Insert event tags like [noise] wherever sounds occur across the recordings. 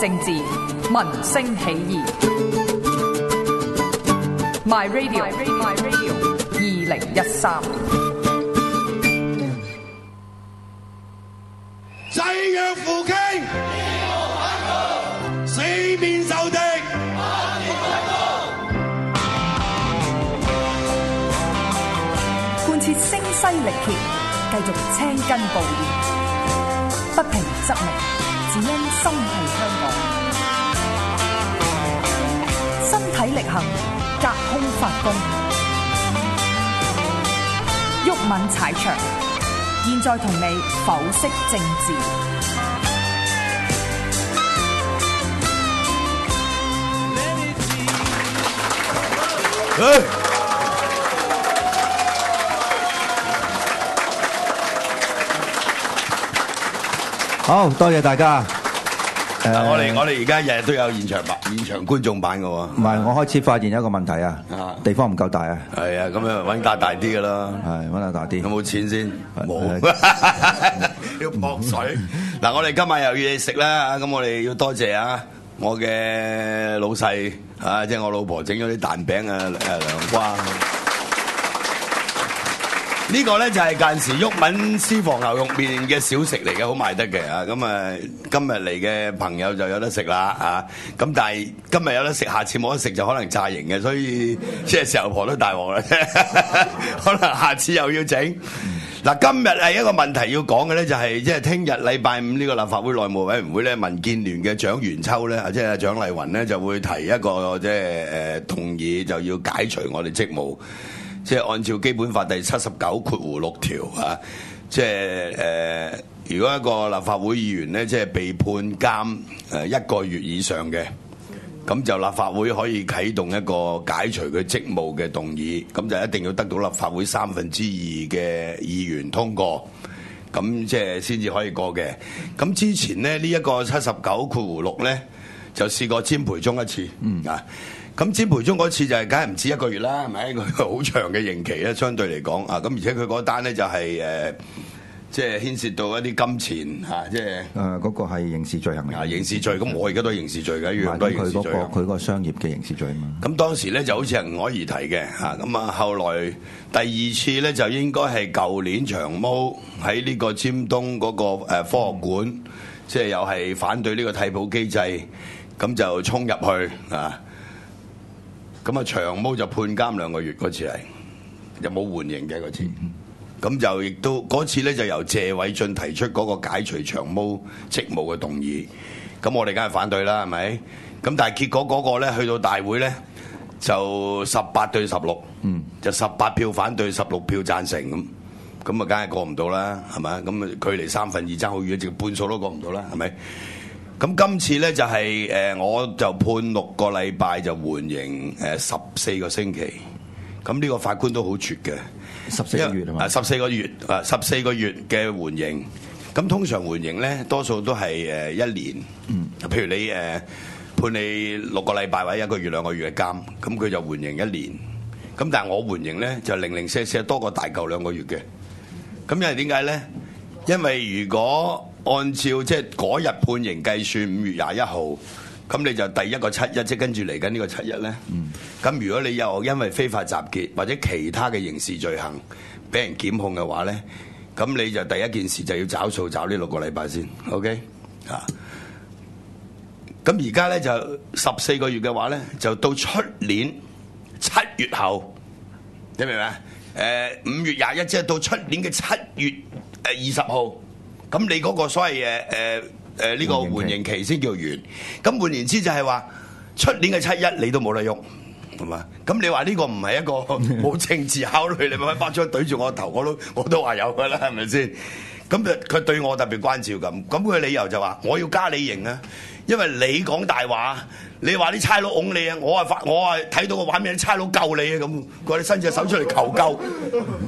政治，民聲起義。My Radio，My Radio，二零一三。濟弱扶傾，四面受敵。貫徹聲勢力竭，繼續青筋暴現，不平則鳴，力行，隔空發功，毓民踩場，現在同你剖析政治。好多謝大家。我哋我哋而家日日都有現場版、現場觀眾版嘅喎。唔係，我開始發現有一個問題啊啊，地方唔夠大啊，係啊，咁樣揾架大啲嘅啦。係揾下大啲有。冇錢先？冇，[laughs] 要撲水。嗱，我哋今晚又要嘢食啦，咁我哋要多謝啊，我嘅老細啊，即係我老婆整咗啲蛋餅啊，誒涼瓜。呢個咧就係間時鬱敏私房牛肉麵嘅小食嚟嘅，好賣得嘅啊！咁啊，今日嚟嘅朋友就有得食啦啊！咁但係今日有得食，下次冇得食就可能炸型嘅，所以即係時候婆都大鑊啦，可能下次又要整。嗱，今日係一個問題要講嘅咧，就係即係聽日禮拜五呢個立法會內務委員會咧，民建聯嘅蔣元秋咧，即係蔣麗芸咧，就會提一個即係誒動議，就要解除我哋職務。即係按照基本法第七十九括弧六條啊，即係誒、呃如果一個立法會議員咧，即係被判監誒一個月以上嘅，咁就立法會可以啟動一個解除佢職務嘅動議，咁就一定要得到立法會三分之二嘅議員通過。咁即係先至可以過嘅。咁之前咧呢一、個七十九括弧六咧，就試過詹培忠一次，啊。咁詹培忠嗰次就係梗係唔止一個月啦，係咪？[laughs] 佢好長嘅刑期咧，相對嚟講啊。咁而且佢嗰單咧就係、誒，即係牽涉到一啲金錢嚇，即係誒嗰個係刑事罪行嚟啊，刑事罪。咁我而家都係刑事罪嘅，一樣都係刑事佢嗰個商業嘅刑事罪啊嘛。咁當時咧就好似係吳靄儀提嘅嚇，咁啊後來第二次咧就應該係舊年長毛喺呢個尖東嗰個誒科學館，即係又係反對呢個替補機制，咁就衝入去啊！咁啊長毛就判監兩個月嗰次係，就冇緩刑嘅嗰次。咁就亦都嗰次咧就由謝偉俊提出嗰個解除長毛職務嘅動議，咁我哋梗係反對啦，係咪？咁但係結果嗰個咧去到大會咧就十八對十六，嗯，就十八票反對，十六票贊成咁，咁啊梗係過唔到啦，係咪？咁啊距離三分二爭好遠，直半數都過唔到啦，係咪？咁今次咧就係、誒、我就判六個禮拜就緩刑誒十四個星期，咁呢個法官都好絕嘅。十四個月係嘛啊，？十四個月啊，十四個月嘅緩刑。咁通常緩刑咧，多數都係誒一年。嗯，譬如你誒、判你六個禮拜或者一個月兩個月嘅監，咁佢就緩刑一年。咁但係我緩刑咧就零零舍舍多過大嚿兩個月嘅。咁因為點解咧？因為如果按照即係嗰日判刑計算，五月廿一號，咁你就第一個七一，即係跟住嚟緊呢個七一咧。咁、如果你又因為非法集結或者其他嘅刑事罪行俾人檢控嘅話咧，咁你就第一件事就要找數找呢六個禮拜先，OK 啊？咁而家咧就十四個月嘅話咧，就到出年七月後。你明唔明啊？誒五月廿一，即係到出年嘅七月誒二十號，咁你嗰個所謂誒誒誒呢個緩刑期先叫完。咁換言之就係話，出年嘅七一你都冇得喐，係嘛？咁你話呢個唔係一個 [laughs] 冇政治考慮，你咪把槍對住我頭，我都我都話有㗎啦，係咪先？咁佢佢對我特別關照咁，咁佢嘅理由就話我要加你刑啊，因為你講大話，你話啲差佬擁你啊，我係發我係睇到個畫面，差佬救你啊咁，佢話你伸隻手出嚟求救，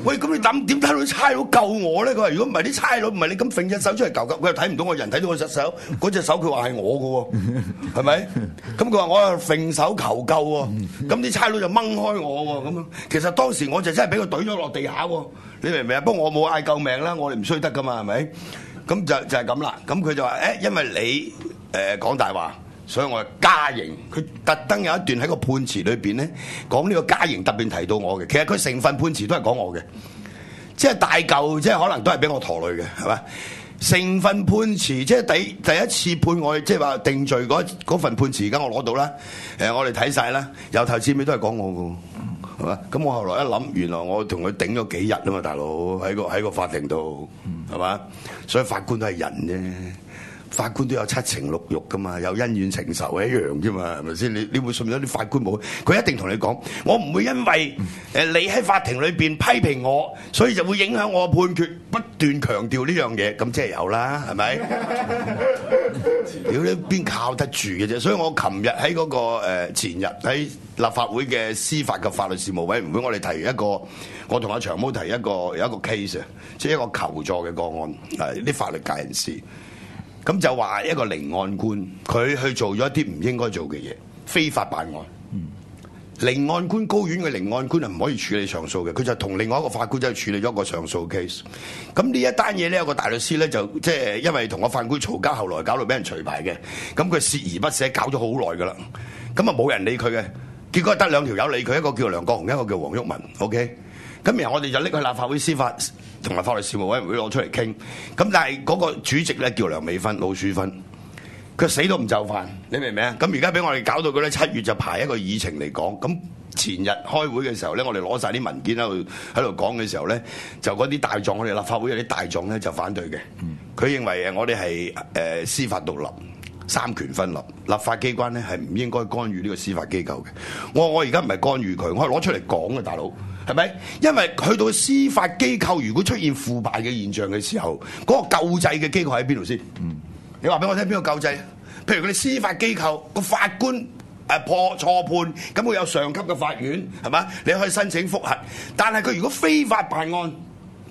喂咁你點點睇到啲差佬救我咧？佢話如果唔係啲差佬唔係你咁揈隻手出嚟求救，佢又睇唔到我人，睇到我隻手，嗰隻手佢話係我嘅喎，係咪？咁佢話我係揈手求救喎，咁啲差佬就掹開我喎，咁其實當時我就真係俾佢懟咗落地下喎，你明唔明啊？不過我冇嗌救命啦，我哋唔衰得噶嘛，係咪？咁就就係咁啦。咁佢就話誒，因為你誒講大話，所以我係加刑。佢特登有一段喺個判詞裏邊咧講呢個加刑，特別提到我嘅。其實佢成份判詞都係講我嘅，即係大嚿，即係可能都係俾我陀累嘅，係嘛？成份判詞即係第第一次判我，即係話定罪嗰嗰份判詞，而家我攞到啦。誒，我哋睇晒啦，由頭至尾都係講我嘅。係嘛？咁我後來一諗，原來我同佢頂咗幾日啊嘛，大佬喺個喺個法庭度，係嘛？所以法官都係人啫，法官都有七情六欲噶嘛，有恩怨情仇係一樣啫嘛，係咪先？你你會信唔信啲法官冇？佢一定同你講，我唔會因為誒你喺法庭裏邊批評我，所以就會影響我嘅判決，不斷強調呢樣嘢，咁即係有啦，係咪？[laughs] 屌你邊靠得住嘅啫？所以我琴日喺嗰個誒前日喺立法會嘅司法及法律事務委員會，我哋提一個，我同阿長毛提一個有一個 case 啊，即係一個求助嘅個案，係啲法律界人士，咁就話一個靈案官佢去做咗一啲唔應該做嘅嘢，非法辦案。靈案官高院嘅靈案官係唔可以處理上訴嘅，佢就同另外一個法官就處理咗一個上訴 case。咁呢一單嘢呢，有個大律師咧就即係因為同個法官嘈交，後來搞到俾人除牌嘅。咁佢鍥而不捨，搞咗好耐噶啦。咁啊冇人理佢嘅，結果得兩條友理佢，一個叫梁國雄，一個叫黃旭文。OK，咁然後我哋就拎去立法會司法同埋法律事務委員會攞出嚟傾。咁但係嗰個主席咧叫梁美芬，老鼠芬。佢死都唔就範，你明唔明啊？咁而家俾我哋搞到佢咧，七月就排一個議程嚟講。咁前日開會嘅時候咧，我哋攞晒啲文件喺度喺度講嘅時候咧，就嗰啲大狀，我哋立法會有啲大狀咧就反對嘅。佢認為誒我哋係誒司法獨立、三權分立，立法機關咧係唔應該干預呢個司法機構嘅。我我而家唔係干預佢，我係攞出嚟講嘅，大佬係咪？因為去到司法機構，如果出現腐敗嘅現象嘅時候，嗰、個救濟嘅機構喺邊度先？你話俾我聽邊個救濟？譬如佢哋司法機構個法官誒破錯判，咁會有上級嘅法院係嘛？你可以申請覆核，但係佢如果非法辦案，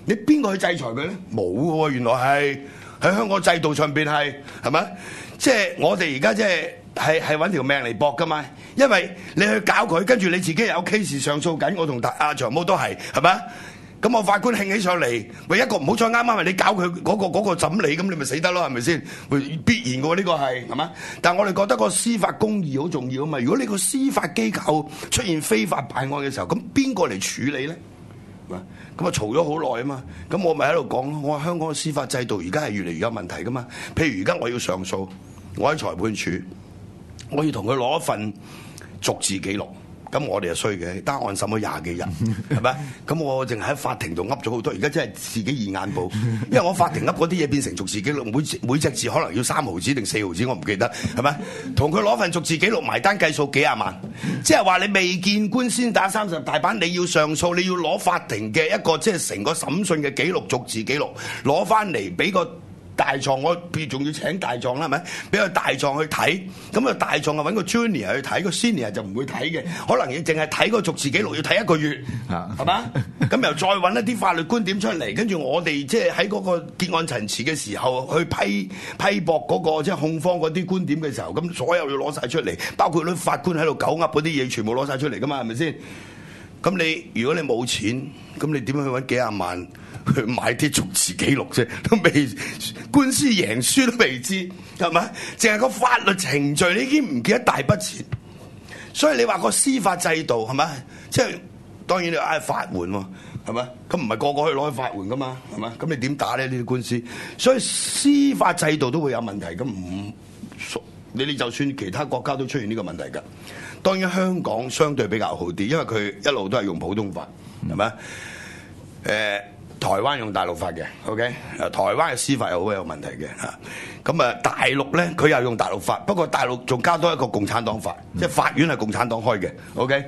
你邊個去制裁佢咧？冇喎，原來係喺香港制度上邊係係咪？即係我哋而家即係係係揾條命嚟搏噶嘛？因為你去搞佢，跟住你自己有 case 上訴緊，我同大阿長毛都係係咪？咁我法官興起上嚟，喂一個唔好彩啱啱係你搞佢嗰、個嗰、個怎理，咁你咪死得咯，係咪先？必然嘅喎，呢個係係嘛？但係我哋覺得個司法公義好重要啊嘛。如果你個司法機構出現非法辦案嘅時候，咁邊個嚟處理咧？咁啊嘈咗好耐啊嘛。咁我咪喺度講咯。我話香港嘅司法制度而家係越嚟越有問題噶嘛。譬如而家我要上訴，我喺裁判處，我要同佢攞一份逐字記錄。咁我哋就衰嘅，單案審咗廿幾日，[laughs] 係咪？咁我淨係喺法庭度噏咗好多，而家真係自己現眼報，[laughs] 因為我法庭噏嗰啲嘢變成逐字記錄，每每隻字可能要三毫子定四毫子，我唔記得，係咪？同佢攞份逐字記錄埋單計數幾廿萬，即係話你未見官先打三十大板，你要上訴，你要攞法庭嘅一個即係成個審訊嘅記錄逐字記錄攞翻嚟俾個。大狀我譬如仲要請大狀啦，係咪？俾個大狀去睇，咁啊大狀啊揾個 junior 去睇，個 senior 就唔會睇嘅，可能要淨係睇個逐字記錄要睇一個月，係嘛？咁又再揾一啲法律觀點出嚟，跟住我哋即係喺嗰個結案陳詞嘅時候去批批駁嗰個即係控方嗰啲觀點嘅時候，咁所有要攞晒出嚟，包括啲法官喺度狗噏嗰啲嘢，全部攞晒出嚟噶嘛，係咪先？咁你如果你冇錢，咁你點樣去揾幾廿萬？去買啲逐字記錄啫，都未官司贏輸都未知，係咪？淨係個法律程序，你已經唔記得大筆錢。所以你話個司法制度係咪？即係當然你嗌法援喎，係咪？咁唔係個個可以攞去法援噶嘛，係咪？咁你點打咧呢啲官司？所以司法制度都會有問題。咁唔，你哋就算其他國家都出現呢個問題㗎。當然香港相對比較好啲，因為佢一路都係用普通法，係咪？誒、台灣用大陸法嘅，OK？誒，台灣嘅司法又好有問題嘅嚇。咁啊，大陸咧佢又用大陸法，不過大陸仲加多一個共產黨法，即係法院係共產黨開嘅，OK？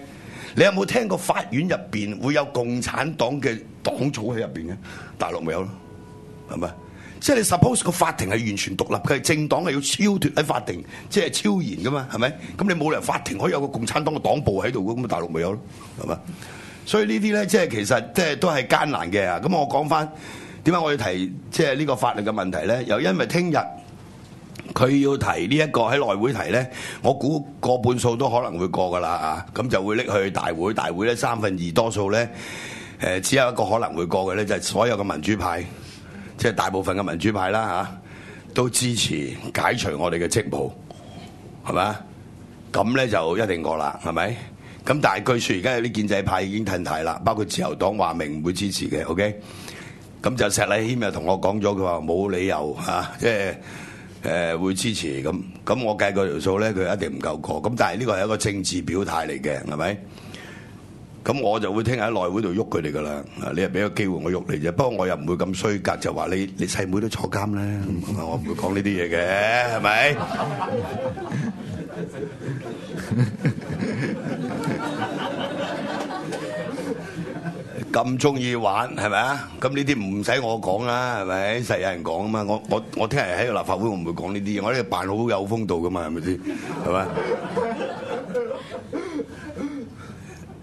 你有冇聽過法院入邊會有共產黨嘅黨組喺入邊嘅？大陸咪有咯，係咪？即係你 suppose 個法庭係完全獨立，佢係政黨係要超脱喺法庭，即係超然噶嘛，係咪？咁你冇理由法庭可以有個共產黨嘅黨部喺度嘅，咁啊大陸咪有咯，係咪？所以呢啲咧，即係其實即係都係艱難嘅啊！咁我講翻點解我要提即係呢個法律嘅問題咧？又因為聽日佢要提呢一個喺內會提咧，我估過半數都可能會過噶啦啊！咁就會拎去大會，大會咧三分二多數咧，誒只有一個可能會過嘅咧，就係所有嘅民主派，即係大部分嘅民主派啦嚇。都支持解除我哋嘅職務，係咪啊？咁咧就一定過啦，係咪？咁但係據說而家有啲建制派已經褪軚啦，包括自由黨話明唔會支持嘅，OK？咁就石禮謙又同我講咗，佢話冇理由嚇，即係誒會支持咁。咁我計過條數咧，佢一定唔夠過。咁但係呢個係一個政治表態嚟嘅，係咪？咁我就會聽日喺內會度喐佢哋噶啦。你係俾個機會我喐你啫。不過我又唔會咁衰格，就話你你細妹都坐監咧。我唔會講呢啲嘢嘅，係咪？咁中意玩係咪啊？咁呢啲唔使我講啦，係咪？實有人講啊嘛。我我我聽日喺個立法會，我唔會講呢啲嘢。我呢個扮好有風度噶嘛，係咪先？係咪？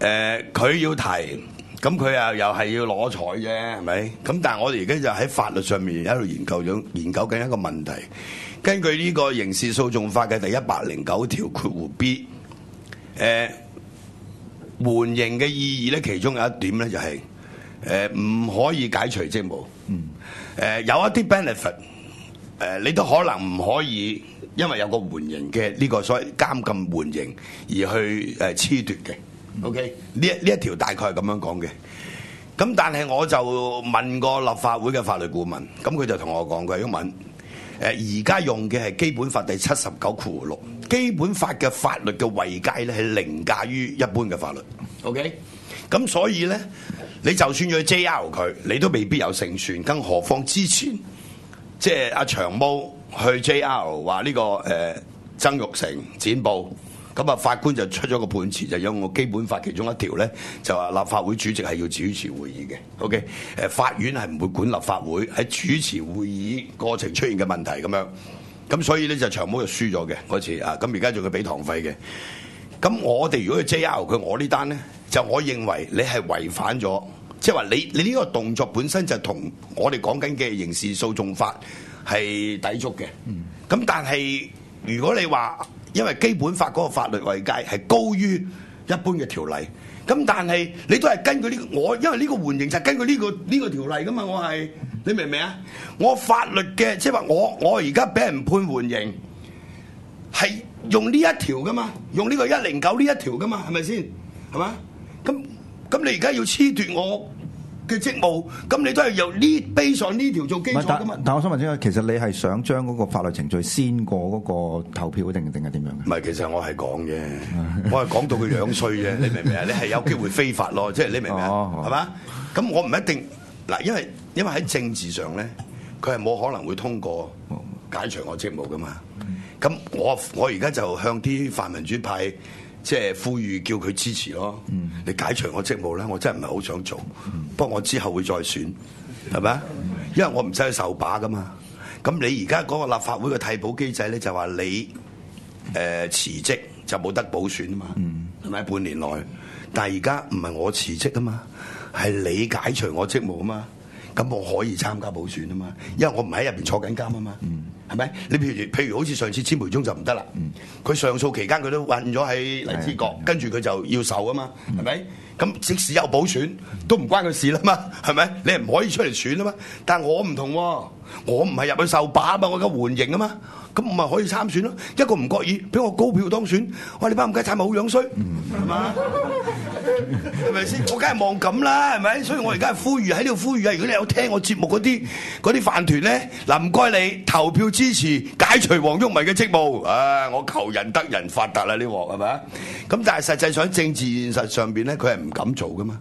[laughs] 誒，佢要提，咁佢又又係要攞彩啫，係咪？咁但係我哋而家就喺法律上面喺度研究咗研究緊一個問題。根據呢個刑事訴訟法嘅第一百零九條括弧 B，誒。緩刑嘅意義咧，其中有一點咧就係誒唔可以解除職務。誒、有一啲 benefit，誒、你都可能唔可以，因為有個緩刑嘅呢個所謂監禁緩刑而去誒褫奪嘅。OK，呢一呢一條大概係咁樣講嘅。咁但係我就問過立法會嘅法律顧問，咁佢就同我講佢英文。誒而家用嘅係基本法第七十九括弧六，基本法嘅法律嘅位階咧係凌駕於一般嘅法律。OK，咁所以咧，你就算要去 JR 佢，你都未必有勝算，更何況之前即係阿長毛去 JR 話呢個誒、曾玉成剪報。咁啊，法官就出咗個判詞，就用我基本法其中一條咧，就話立法會主席係要主持會議嘅。OK，誒法院係唔會管立法會喺主持會議過程出現嘅問題咁樣。咁所以咧就長毛就輸咗嘅嗰次啊。咁而家仲要俾堂費嘅。咁我哋如果去 JR 佢，我呢單咧就我認為你係違反咗，即係話你你呢個動作本身就同我哋講緊嘅刑事訴訟法係抵觸嘅。咁但係如果你話，因為基本法嗰個法律位階係高於一般嘅條例，咁但係你都係根據呢、個我，因為呢個緩刑就根據呢、個呢、個條例噶嘛，我係你明唔明啊？我法律嘅即係話我我而家俾人判緩刑係用呢一條噶嘛，用呢個一零九呢一條噶嘛，係咪先？係嘛？咁咁你而家要褫奪我嘅職務，咁你都係由呢 base 上呢條做基唔係礎噶嘛但？我想問清楚，其實你係想將嗰個法律程序先過嗰個投票定定係點樣嘅？唔係，其實我係講嘅，我係講到佢樣衰啫，你明唔明啊？你係有機會非法咯，即係你明唔明啊？哦係嘛？咁我唔一定嗱，因為因為喺政治上咧，佢係冇可能會通過解除我職務噶嘛。咁我我而家就向啲泛民主派即係呼籲，叫佢支持咯。你解除我職務咧，我真係唔係好想做，不過我之後會再選，係咪啊？因為我唔使去受把噶嘛。咁你而家嗰個立法會嘅替補機制咧，就話你誒、呃、辭職就冇得補選啊嘛，係咪、半年內？但係而家唔係我辭職啊嘛，係你解除我職務啊嘛，咁我可以參加補選啊嘛，因為我唔喺入邊坐緊監啊嘛，係咪、你譬如譬如好似上次千培中就唔得啦，佢、上訴期間佢都困咗喺荔枝角，跟住佢就要受啊嘛，係咪？咁即使有補選都唔關佢事啦嘛，係咪？你係唔可以出嚟選啊嘛，但係我唔同喎，我唔係入去受把啊嘛，我而家緩刑啊嘛。咁我咪可以參選咯，一個唔覺意俾我高票當選，哇！你班咁雞產咪好樣衰，係嘛？係咪先？我梗係望咁啦，係咪？所以我而家係呼籲喺呢度呼籲啊！如果你有聽我節目嗰啲嗰啲飯團咧，嗱唔該你投票支持解除黃毓民嘅職務，啊！我求人得人發達啦呢鑊係咪啊？咁但係實際上喺政治現實上邊咧，佢係唔敢做噶嘛。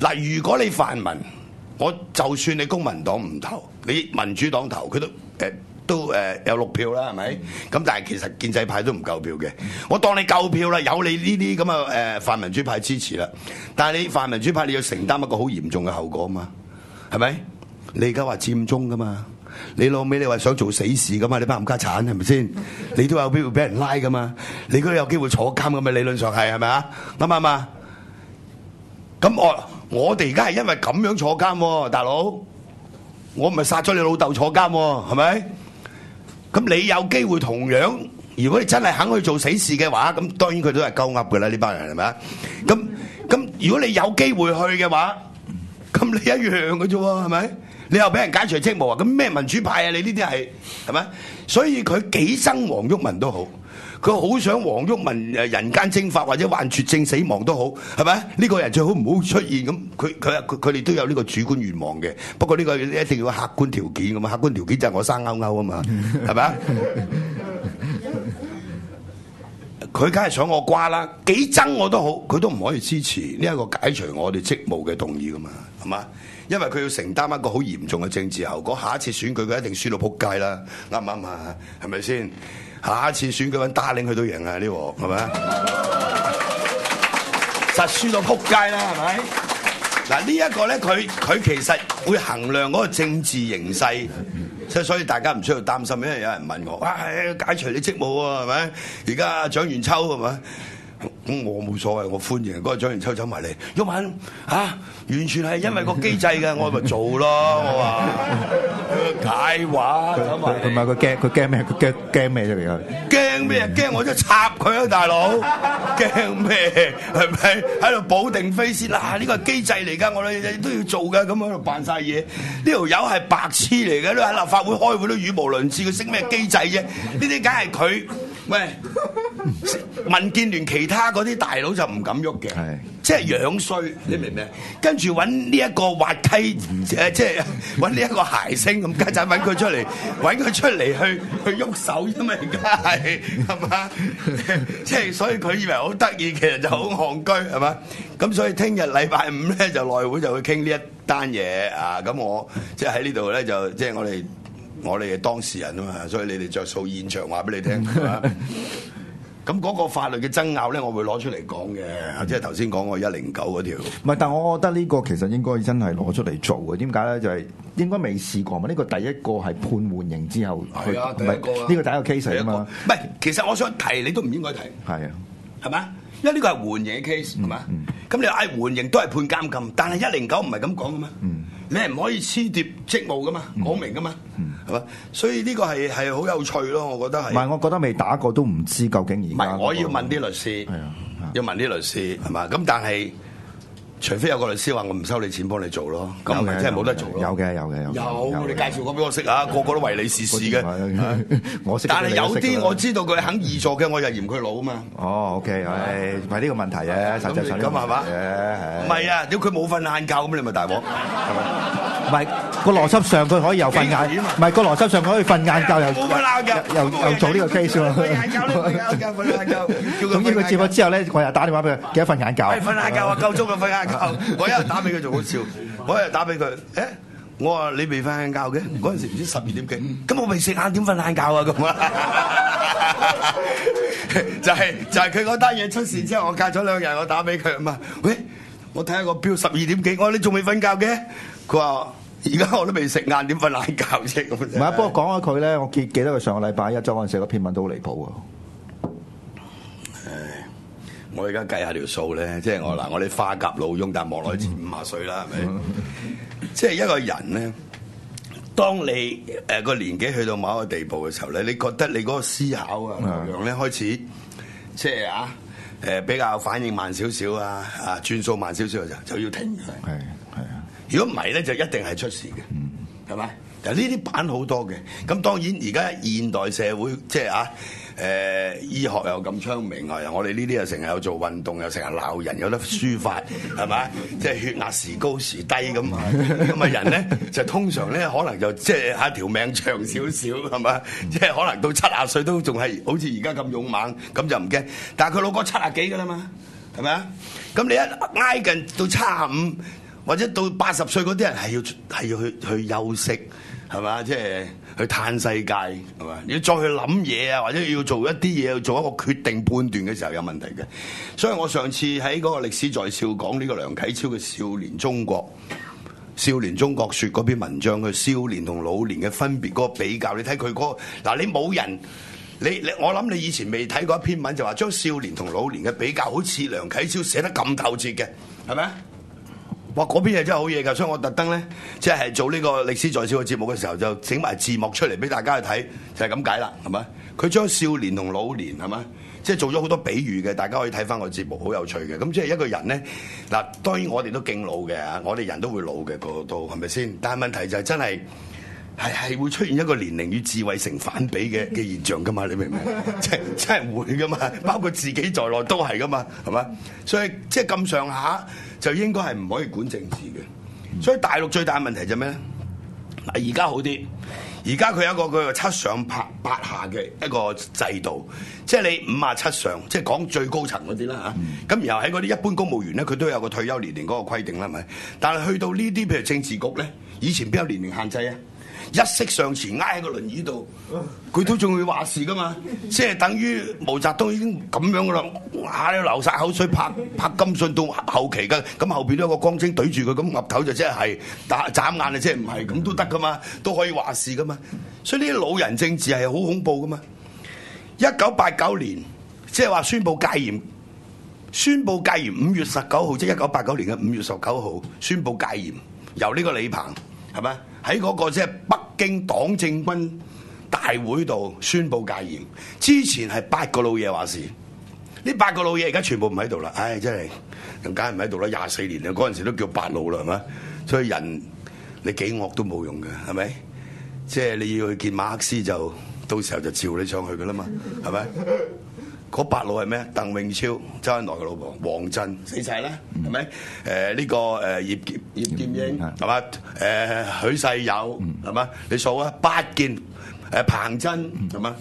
嗱，如果你泛民，我就算你公民黨唔投，你民主黨投，佢都誒。都誒有六票啦，係咪？咁但係其實建制派都唔夠票嘅。我當你夠票啦，有你呢啲咁嘅誒泛民主派支持啦。但係你泛民主派你要承擔一個好嚴重嘅後果啊嘛，係咪？你而家話佔中噶嘛？你老尾你話想做死事噶嘛？你班冚家產係咪先？你都有機會俾人拉噶嘛？你都有機會坐監咁嘅理論上係係咪啊？啱唔啱啊？咁我我哋而家係因為咁樣坐監喎，大佬。我唔係殺咗你老豆坐監喎，係咪？咁你有機會同樣，如果你真係肯去做死事嘅話，咁當然佢都係鳩噏嘅啦，呢班人係咪？咁咁如果你有機會去嘅話，咁你一樣嘅啫喎，係咪？你又俾人解除職務啊？咁咩民主派啊？你呢啲係係咪？所以佢幾憎黃毓民都好。佢好想黃毓民誒人間蒸發或者患絕症死亡都好，係咪？呢、個人最好唔好出現咁，佢佢佢佢哋都有呢個主觀願望嘅。不過呢個一定要客觀條件咁啊，客觀條件就係我生勾勾啊嘛，係咪啊？佢梗係想我瓜啦，幾憎我都好，佢都唔可以支持呢一個解除我哋職務嘅動議噶嘛，係嘛？因為佢要承擔一個好嚴重嘅政治後果，下一次選舉佢一定輸到撲街啦，啱唔啱啊？係咪先？下一次選舉揾打領佢都贏啊！呢鑊係咪啊？實輸到撲街啦，係咪？嗱呢一個咧，佢佢其實會衡量嗰個政治形勢，即係所以大家唔需要擔心，因為有人問我，哇、解除你職務喎，係咪？而家蔣元秋係咪？咁我冇所謂，我歡迎嗰個蔣元秋走埋嚟。毓民啊，完全係因為個機制嘅，我咪做咯。[laughs] 我話解話走埋嚟佢唔係佢驚，佢驚咩？佢驚驚咩啫？而家驚咩？驚我真係插佢啊，大佬！驚咩？係咪喺度保定飛先嗱？呢個係機制嚟㗎，我哋都要做㗎，咁喺度扮晒嘢。呢條友係白痴嚟嘅，都喺立法會開會都語無倫次，佢識咩機制啫？呢啲梗係佢喂民建聯其他嗰啲大佬就唔敢喐嘅係，即係樣衰，你明唔明？跟住揾呢一個滑稽誒，即係 [laughs] 揾呢一個諧星咁，家陣揾佢出嚟，[laughs] 揾佢出嚟去去喐手，因為而家係係嘛？[laughs] 即係所以佢以為好得意，其實就好戇居係嘛？咁所以聽日禮拜五咧就內會就會傾呢一單嘢啊！咁我即係喺呢度咧就即係我哋我哋係當事人啊嘛，所以你哋着數現場話俾你聽？[laughs] 咁嗰個法律嘅爭拗咧，我會攞出嚟講嘅，即係頭先講我一零九嗰條。唔係，但我覺得呢個其實應該真係攞出嚟做嘅。點解咧？就係、應該未試過嘛。呢個第一個係判緩刑之後，去係啊第一個啊呢個第一個 case 嚟啊嘛。唔係，其實我想提你都唔應該提，係啊，係咪？因為呢個係緩刑嘅 case 係嘛？咁你話嗌緩刑都係判監禁，但係一零九唔係咁講嘅嘛。你係唔可以褫奪職務噶嘛，講明噶嘛，係嘛？所以呢個係係好有趣咯，我覺得係。唔係，我覺得未打過都唔知究竟而家。唔係，我要問啲律師，要問啲律師係嘛？咁但係，除非有個律師話我唔收你錢幫你做咯，咁咪真係冇得做咯。有嘅，有嘅，有嘅。有，你介紹個俾我識啊！個個都為你事事嘅。[laughs] 我識，但係有啲我知。道佢肯易做嘅，我就嫌佢老啊嘛。哦，OK，係呢個問題嘅，實際上呢個咁係嘛？唔係啊，屌佢冇瞓晏覺咁，你咪大鑊。唔係個邏輯上佢可以又瞓晏，唔係個邏輯上佢可以瞓晏覺又又又又做呢個 case 瞓晏喎。覺啦，瞓晏覺，瞓晏覺。叫佢 [laughs] 總之佢接咗之後咧，我又打電話俾佢，記得瞓晏覺。係瞓晏覺啊，夠鐘啦，瞓晏我一日打俾佢仲好笑，我一日打俾佢，誒，我話你未瞓晏覺嘅，嗰陣時唔知十二點幾，咁我未食晏點瞓晏覺啊咁啊，[laughs] 就係就係佢嗰單嘢出事之後，我隔咗兩日，我打俾佢咁啊，喂，我睇下個表十二點幾，我話你仲未瞓覺嘅，佢話而家我都未食晏點瞓晏覺啫咁。唔唔係，不過講下佢咧，我記記得佢上個禮拜一週嗰陣寫嗰篇文都好離譜喎。我而家計下條數咧，即係我嗱，我哋花甲老翁，但係望落去似五十歲啦，係咪？即係一個人咧，當你誒個年紀去到某一個地步嘅時候咧，你覺得你嗰個思考啊嗯樣咧開始即係啊誒比較反應慢少少啊啊轉數慢少少嘅時候就要停佢。係係啊，如果唔係咧，就一定係出事嘅，係咪？嗱呢啲版好多嘅，咁當然而家現代社會即係啊誒、醫學又咁昌明啊，我哋呢啲又成日有做運動，又成日鬧人，有得抒發，係咪？[laughs] 即係血壓時高時低咁啊，咁啊人咧就通常咧可能就即係啊條命長少少係咪？即係可能到七十歲都仲係好似而家咁勇猛，咁就唔驚。但係佢老哥七十幾㗎啦嘛，係咪啊？咁你一挨近到七十五。或者到八十歲嗰啲人係要係要去去休息，係嘛？即係去嘆世界，係嘛？要再去諗嘢啊，或者要做一啲嘢，要做一個決定判斷嘅時候有問題嘅。所以我上次喺嗰個歷史在笑講呢個梁啟超嘅《少年中國》。少年中國説嗰篇文章，佢少年同老年嘅分別嗰個比較，你睇佢嗰個嗱，你冇人，你你我諗你以前未睇過一篇文，就話將少年同老年嘅比較，好似梁啟超寫得咁透徹嘅，係咪啊？哇！嗰篇嘢真係好嘢㗎，所以我特登咧，即係做呢個歷史在笑嘅節目嘅時候，就整埋字幕出嚟俾大家去睇，就係咁解啦，係咪？佢將少年同老年係咪？即係做咗好多比喻嘅，大家可以睇翻個節目，好有趣嘅。咁即係一個人咧，嗱當然我哋都敬老嘅啊，我哋人都會老嘅，個個都係咪先？但係問題就係真係。係係會出現一個年齡與智慧成反比嘅嘅現象噶嘛？你明唔明？[laughs] 即係真係會噶嘛？包括自己在內都係噶嘛？係嘛？所以即係咁上下就應該係唔可以管政治嘅。所以大陸最大問題就咩咧？嗱，而家好啲，而家佢有一個佢叫七上八八下嘅一個制度，即係你五啊七上，即係講最高層嗰啲啦嚇。咁、然後喺嗰啲一般公務員咧，佢都有個退休年齡嗰個規定啦，係咪？但係去到呢啲譬如政治局咧，以前邊有年齡限制啊？一息上前，挨喺個輪椅度，佢都仲會話事噶嘛？即係等於毛澤東已經咁樣噶啦，哇！你流晒口水拍拍金信到後期嘅，咁後邊都有個光晶對住佢，咁岌頭就即係打眨眼啊，即係唔係咁都得噶嘛？都可以話事噶嘛？所以呢啲老人政治係好恐怖噶嘛？一九八九年，即係話宣布戒嚴。宣布戒嚴五月十九號，即係一九八九年嘅五月十九號宣布戒嚴，由呢個李鵬係咪喺嗰個即係北京黨政軍大會度宣布戒嚴？之前係八個老嘢話事，呢八個老嘢而家全部唔喺度啦，唉，真係更加唔喺度啦，廿四年啦，嗰陣時都叫八老啦，係咪？所以人你幾惡都冇用嘅，係咪？即係你要去見馬克思就到時候就召你上去噶啦嘛，係咪？嗰八老係咩？鄧永超、周恩來嘅老婆，王震死晒啦，係咪？誒呢個誒葉劍葉劍英係嘛？誒許世友係嘛？你數啊，八件誒彭真係嘛？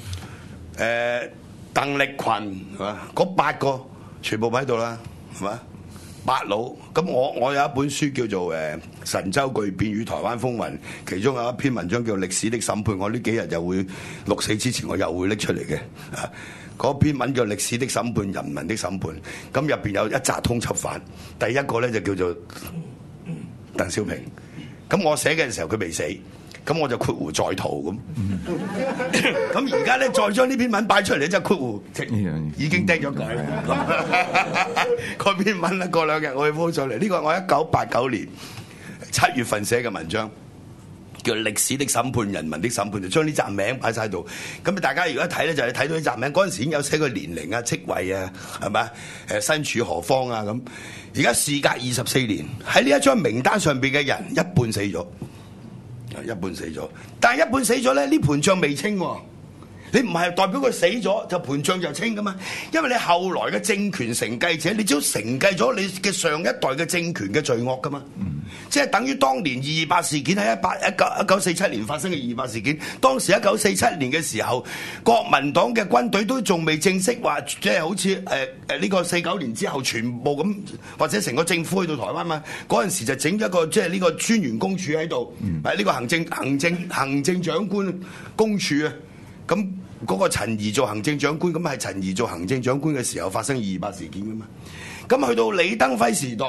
誒鄧力群係嘛？嗰八個全部喺度啦，係嘛？八老咁我我有一本書叫做誒《神州巨變與台灣風雲》，其中有一篇文章叫《歷史的審判》，我呢幾日又會六四之前我又會拎出嚟嘅啊。嗰篇文叫《歷史的審判，人民的審判》，咁入邊有一紮通緝犯，第一個咧就叫做鄧小平。咁我寫嘅時候佢未死，咁我就括弧在逃咁。咁而家咧再將呢篇文擺出嚟咧，就括弧即已經釘咗佢。嗰篇文咧過兩日我會 po 上嚟，呢個係我一九八九年七月份寫嘅文章。叫歷史的審判，人民的審判，就將呢集名擺晒度。咁啊，大家如果一睇咧，就係睇到呢集名。嗰陣時已經有寫個年齡啊、職位啊，係咪？誒，身處何方啊？咁而家事隔二十四年，喺呢一張名單上邊嘅人，一半死咗，一半死咗。但係一半死咗咧，呢盤帳未清喎。你唔係代表佢死咗就盤帳就清噶嘛？因為你後來嘅政權承繼者，你只要承繼咗你嘅上一代嘅政權嘅罪惡噶嘛。即係等於當年二二八事件喺一八一九一九四七年發生嘅二二八事件，當時一九四七年嘅時候，國民黨嘅軍隊都仲未正式話，即係好似誒誒呢個四九年之後全部咁，或者成個政府去到台灣嘛。嗰陣時就整一個即係呢個專員公署喺度，喺呢個行政行政行政長官公署啊。咁嗰個陳儀做行政長官，咁係陳儀做行政長官嘅時候發生二二八事件噶嘛？咁去到李登輝時代，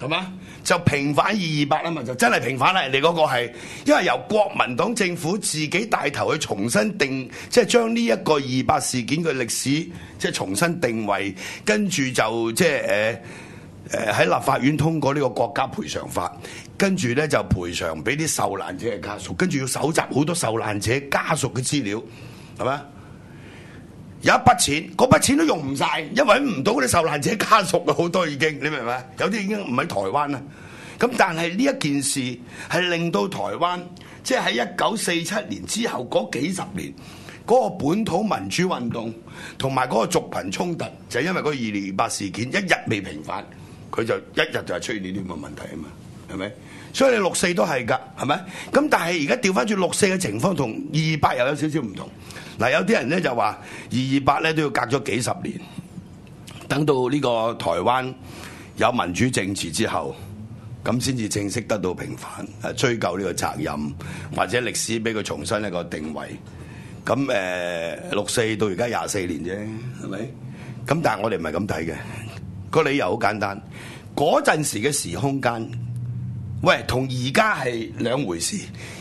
係嘛就平反二二八啊嘛，就真係平反啦！人哋嗰個係因為由國民黨政府自己帶頭去重新定，即係將呢一個二二八事件嘅歷史，即係重新定位，跟住就即係誒誒喺立法院通過呢個國家賠償法，跟住咧就賠償俾啲受難者嘅家屬，跟住要搜集好多受難者家屬嘅資料。係咪？有一筆錢，嗰筆錢都用唔晒，因為揾唔到嗰啲受難者家屬啊，好多已經，你明唔明？有啲已經唔喺台灣啦。咁但係呢一件事係令到台灣，即係喺一九四七年之後嗰幾十年，嗰個本土民主運動同埋嗰個族群衝突，就因為嗰個二二八事件一日未平反，佢就一日就係出現呢啲咁嘅問題啊嘛，係咪？所以你六四都係㗎，係咪？咁但係而家調翻轉六四嘅情況同二二八又有少少唔同。嗱，有啲人咧就話二二八咧都要隔咗幾十年，等到呢個台灣有民主政治之後，咁先至正式得到平反，誒追究呢個責任，或者歷史俾佢重新一個定位。咁誒、六四到而家廿四年啫，係咪？咁但係我哋唔係咁睇嘅，個理由好簡單，嗰陣時嘅時空間。喂，同而家係兩回事。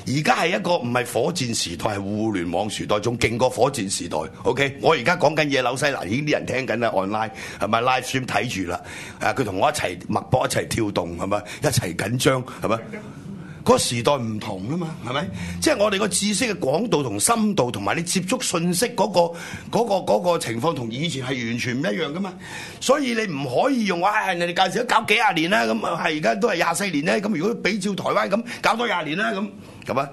而家係一個唔係火箭時代，係互聯網時代，仲勁過火箭時代。OK，我而家講緊嘢，紐西嗱已經啲人聽緊啦，online 係咪 live 睇住啦？誒，佢同我一齊脈搏一齊跳動係咪？一齊緊張係咪？個時代唔同啊嘛，係咪？即係我哋個知識嘅廣度同深度，同埋你接觸信息嗰、個嗰、個嗰、個情況，同以前係完全唔一樣噶嘛。所以你唔可以用話、哎、人哋介紹咗搞幾廿年啦，咁啊係而家都係廿四年咧。咁如果比照台灣咁搞多廿年啦，咁咁啊，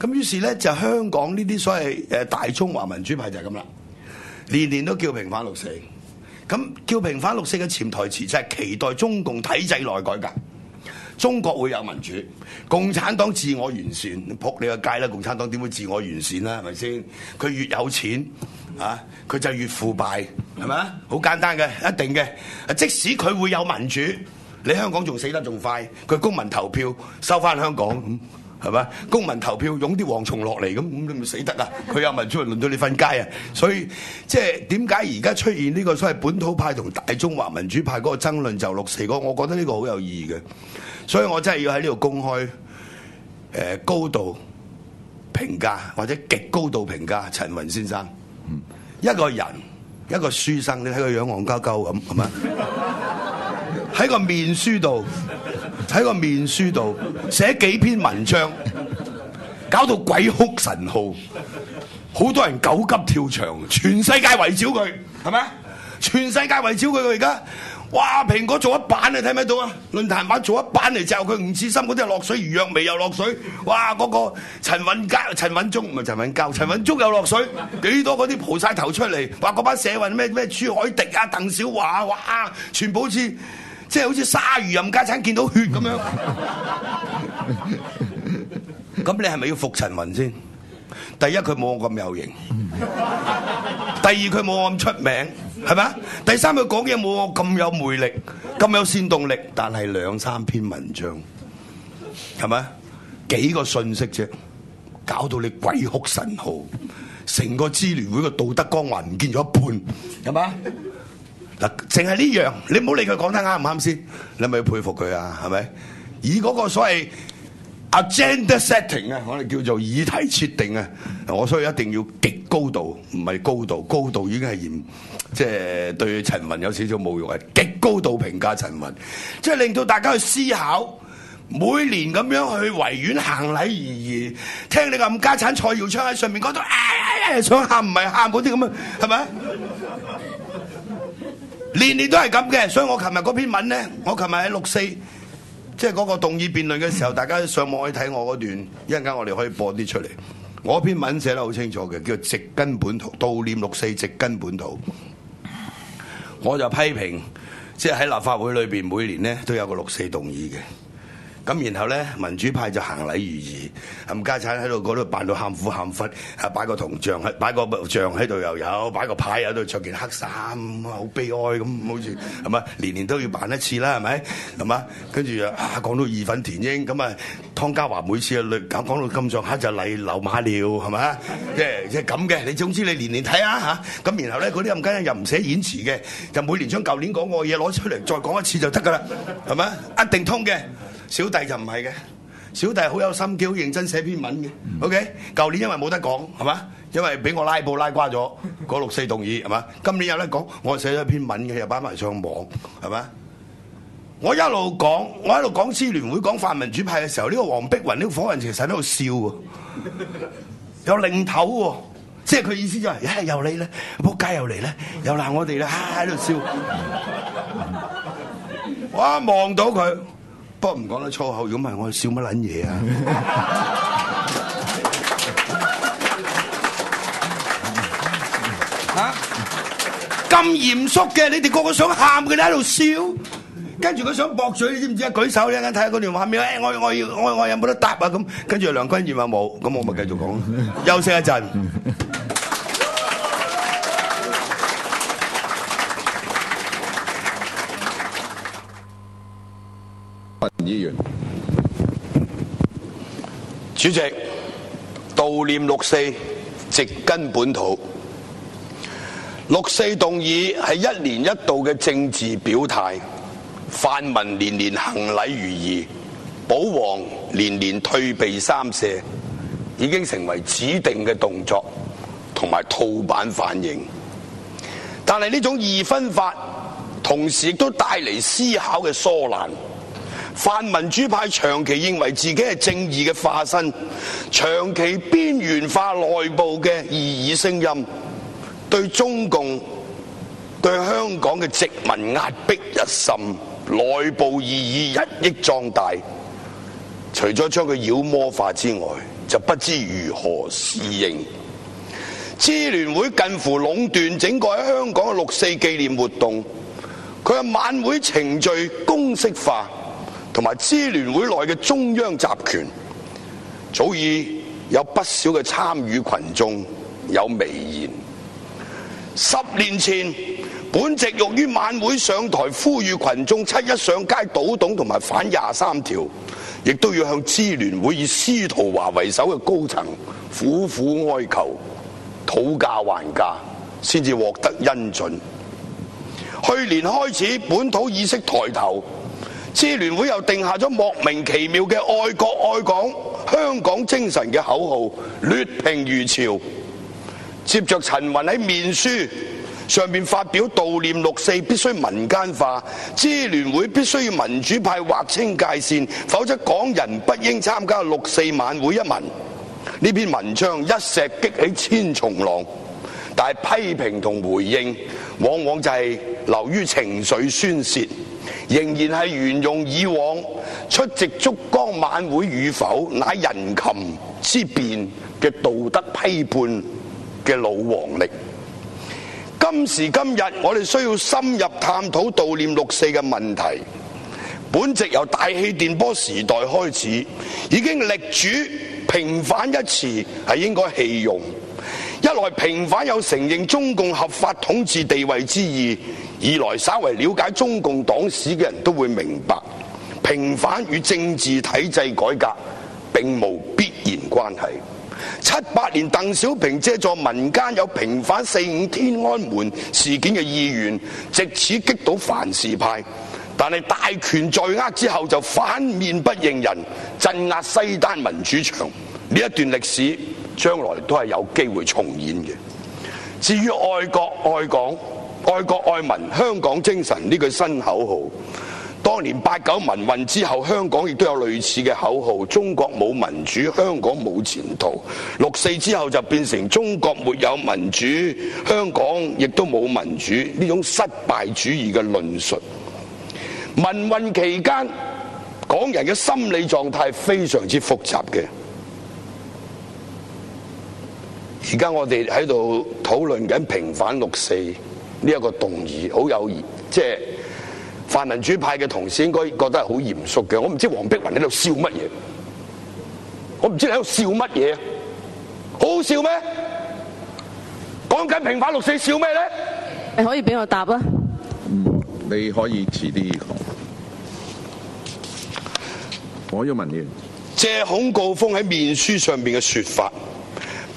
咁於是咧就香港呢啲所謂誒大中華民主派就係咁啦，年年都叫平反六四。咁叫平反六四嘅潛台詞就係期待中共體制內改革。中國會有民主，共產黨自我完善，仆你個街啦！共產黨點會自我完善啦？係咪先？佢越有錢啊，佢就越腐敗，係咪啊？好簡單嘅，一定嘅。即使佢會有民主，你香港仲死得仲快。佢公民投票收翻香港咁。係咪？公民投票湧啲蝗蟲落嚟咁，咁你咪死得啊！佢有民主，輪到你瞓街啊！所以即係點解而家出現呢個所謂本土派同大中華民主派嗰個爭論就六四個，我覺得呢個好有意義嘅。所以我真係要喺呢度公開誒、高度評價或者極高度評價陳雲先生。一個人一個書生，你睇個樣戇鳩鳩咁，係咪？喺個面書度。喺個面書度寫幾篇文章，搞到鬼哭神號，好多人九急跳牆，全世界圍剿佢，係咪？全世界圍剿佢，佢而家，哇！蘋果做一版你睇唔睇到啊？論壇版做一版嚟就佢，吳志森嗰啲落水，余若薇又落水，哇！嗰、個陳允嘉、陳允忠唔係陳允教，陳允中又落水，幾多嗰啲蒲晒頭出嚟，話嗰班社運咩咩朱海迪啊、鄧小華啊，哇！全部好似〜即係好似鯊魚任家產見到血咁樣，[laughs] 咁你係咪要服陳雲先？第一佢冇我咁有型，第二佢冇我咁出名，係咪？第三佢講嘢冇我咁有魅力、咁有煽動力，但係兩三篇文章，係咪？幾個信息啫，搞到你鬼哭神號，成個支聯會嘅道德光環唔見咗一半，係咪？嗱，淨係呢樣，你唔好理佢講得啱唔啱先，你咪要佩服佢啊，係咪？以嗰個所謂 agenda setting 啊，我哋叫做議題設定啊，我所以一定要極高度，唔係高度，高度已經係嫌，即係對陳雲有少少侮辱啊！極高度評價陳雲，即係令到大家去思考，每年咁樣去維園行禮而儀，聽你咁家產蔡耀昌喺上面講到，想喊唔係喊嗰啲咁啊，係咪？年年都係咁嘅，所以我琴日嗰篇文咧，我琴日喺六四，即係嗰個動議辯論嘅時候，大家上網可以睇我嗰段，一陣間我哋可以播啲出嚟。我篇文寫得好清楚嘅，叫直根本土，悼念六四，直根本土。我就批評，即係喺立法會裏邊每年咧都有個六四動議嘅。咁然後咧，民主派就行禮如儀，冚家產喺度嗰度扮到喊苦喊忽，啊擺個銅像喺，擺個像喺度又有，擺個牌喺度着件黑衫，好悲哀咁，好似係嘛？年年都要扮一次啦，係咪？係嘛？跟住啊講到義憤填膺，咁啊湯家華每次啊講講到咁上下就嚟流馬尿，係咪？即係即係咁嘅。你總之你年年睇下嚇，咁然後咧嗰啲冚家又唔寫演詞嘅，就每年將舊年講過嘅嘢攞出嚟再講一次就得㗎啦，係咪？一定通嘅。小弟就唔係嘅，小弟好有心機，好認真寫篇文嘅。OK，舊年因為冇得講，係嘛？因為俾我拉布拉瓜咗嗰六四動議，係嘛？今年有得講，我寫咗篇文嘅，又擺埋上網，係嘛？我一路講，我喺度講支聯會、講泛民主派嘅時候，呢個黃碧雲呢個火人其實喺度笑喎，有擰頭喎，即係佢意思就係，誒又你咧，仆街又嚟咧，又鬧我哋啦，喺度笑。我一望到佢。不過唔講得粗口，如果唔係我笑乜撚嘢啊！嚇 [laughs] 咁嚴肅嘅，你哋個個想喊嘅，你喺度笑，跟住佢想駁嘴，你知唔知啊？舉手一陣間睇下嗰段畫面，誒我我要我我有冇得答啊？咁跟住梁君彥話冇，咁我咪繼續講，休息一陣。議員，主席，悼念六四，植根本土。六四動議係一年一度嘅政治表態，泛民年年行禮如儀，保皇年年退避三舍，已經成為指定嘅動作同埋套版反應。但係呢種二分法，同時亦都帶嚟思考嘅疏懶。泛民主派長期認為自己係正義嘅化身，長期邊緣化內部嘅異議聲音，對中共、對香港嘅殖民壓迫日深，內部異議日益壯大。除咗將佢妖魔化之外，就不知如何是應。支聯會近乎壟斷整個喺香港嘅六四紀念活動，佢嘅晚會程序公式化，同埋支聯會內嘅中央集權，早已有不少嘅參與群眾有微言。十年前，本席欲於晚會上台呼籲群眾七一上街倒董同埋反廿三條，亦都要向支聯會以司徒華為首嘅高層苦苦哀求。討價還價，先至獲得恩准。去年開始，本土意識抬頭，支聯會又定下咗莫名其妙嘅愛國愛港、香港精神嘅口號，劣評如潮。接着陳雲喺面書上面發表悼念六四必須民間化，支聯會必須要民主派劃清界線，否則港人不應參加六四晚會一文。呢篇文章一石激起千重浪，但係批評同回應往往就係流於情緒宣泄，仍然係沿用以往出席烛光晚會與否乃人禽之辯嘅道德批判嘅老黃歷。今時今日，我哋需要深入探討悼念六四嘅問題。本席由大氣電波時代開始，已經力主平反一詞係應該棄用。一來平反有承認中共合法統治地位之意；二來稍為了解中共黨史嘅人都會明白，平反與政治體制改革並無必然關係。七八年，鄧小平借助民間有平反四五天安門事件嘅意願，藉此擊倒凡事派。但係大權在握之後，就反面不認人，鎮壓西單民主牆。呢一段歷史將來都係有機會重演嘅。至於愛國愛港、愛國愛民、香港精神呢句新口號，當年八九民運之後，香港亦都有類似嘅口號：中國冇民主，香港冇前途。六四之後就變成中國沒有民主，香港亦都冇民主呢種失敗主義嘅論述。民運期間，港人嘅心理狀態非常之複雜嘅。而家我哋喺度討論緊平反六四呢一個動議，好有即係泛民主派嘅同事應該覺得係好嚴肅嘅。我唔知黃碧雲喺度笑乜嘢，我唔知你喺度笑乜嘢，好好笑咩？講緊平反六四笑咩咧？你可以俾我答啊！你可以遲啲講。我要問你。借孔誥烽喺面書上邊嘅說法，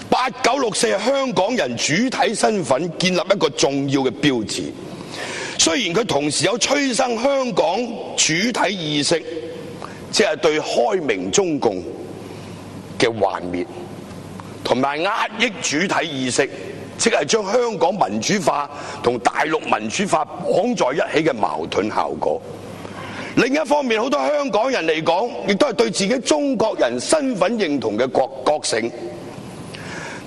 八九六四係香港人主體身份建立一个重要嘅標誌。雖然佢同時有催生香港主體意識，即係對開明中共嘅幻滅，同埋壓抑主體意識，即係將香港民主化同大陸民主化綁在一起嘅矛盾效果。另一方面，好多香港人嚟講，亦都係對自己中國人身份認同嘅覺覺醒。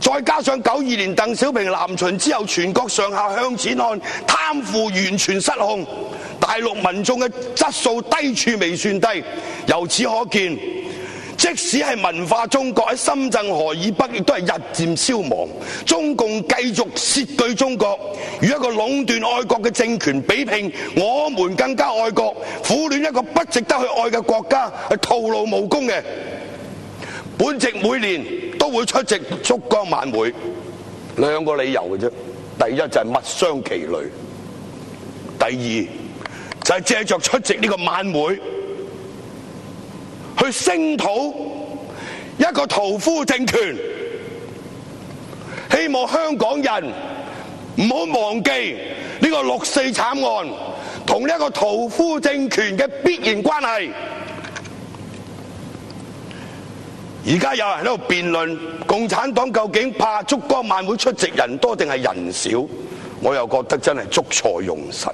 再加上九二年鄧小平南巡之後，全國上下向前看，貪腐完全失控，大陸民眾嘅質素低處未算低。由此可見，即使係文化中國喺深圳河以北，亦都係日漸消亡。中共繼續竊據中國，與一個壟斷愛國嘅政權比拼，我們更加愛國，苦戀一個不值得去愛嘅國家，係徒勞無功嘅。本席每年都會出席燭光晚會，兩個理由嘅啫。第一就係物相其類，第二就係借着出席呢個晚會，去聲討一個屠夫政權，希望香港人唔好忘記呢個六四慘案同呢一個屠夫政權嘅必然關係。而家有人喺度辯論共產黨究竟怕燭光晚會出席人多定係人少，我又覺得真係捉錯用神。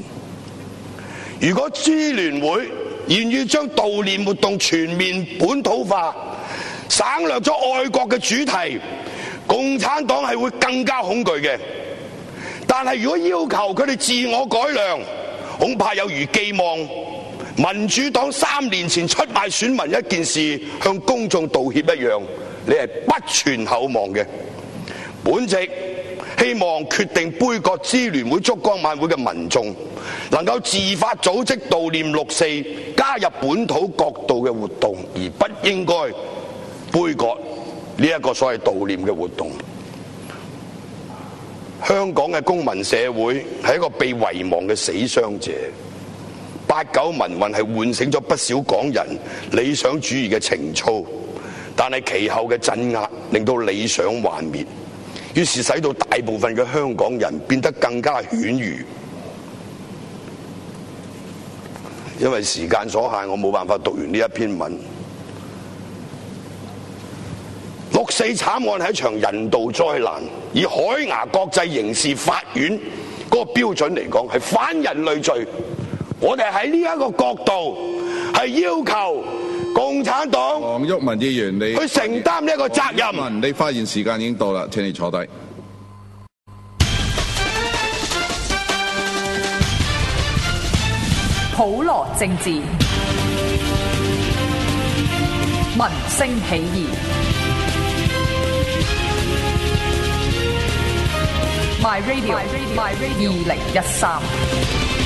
如果支聯會願意將悼念活動全面本土化，省略咗愛國嘅主題，共產黨係會更加恐懼嘅。但係如果要求佢哋自我改良，恐怕有如寄望民主黨三年前出賣選民一件事向公眾道歉一樣，你係不存厚望嘅。本席希望決定杯葛支聯會燭光晚會嘅民眾，能夠自發組織悼念六四，加入本土角度嘅活動，而不應該杯葛呢一個所謂悼念嘅活動。香港嘅公民社會係一個被遺忘嘅死傷者。八九民運係喚醒咗不少港人理想主義嘅情操，但係其後嘅鎮壓令到理想幻滅，於是使到大部分嘅香港人變得更加犬儒。因為時間所限，我冇辦法讀完呢一篇文。六四慘案係一場人道災難，以海牙國際刑事法院嗰個標準嚟講，係反人類罪。我哋喺呢一個角度係要求共產黨黃毓民議員，你去承擔呢一個責任。黃毓民，你發言時間已經到啦，請你坐低。普羅政治，民聲起義。My Radio，My Radio，二零一三。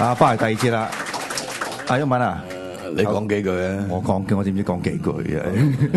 啊，翻嚟第二節啦。阿毓民啊，你講幾句啊？我講嘅，我知唔知講幾句啊？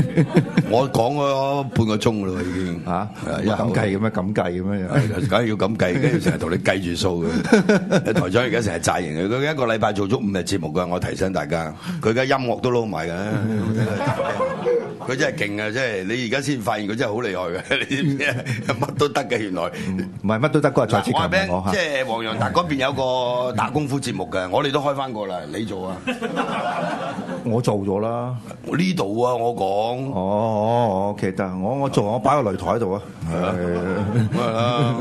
[laughs] 我講咗半個鐘咯，已經嚇，一咁計嘅咩？咁計嘅咩？梗係要咁計，跟住成日同你計住數嘅。[laughs] 台長而家成日債型嘅，佢一個禮拜做足五日節目㗎。我提醒大家，佢而家音樂都撈埋㗎。[laughs] 佢真係勁啊！即係你而家先發現佢真係好厲害嘅，[laughs] 你知唔知啊？乜都得嘅原來。唔係乜都得，嗰個蔡志強即係黃洋達嗰邊有個打功夫節目嘅，我哋都開翻過啦。你做啊？我做咗啦。呢度啊，我講。哦哦，OK 得，我我做，我擺個擂台喺度啊。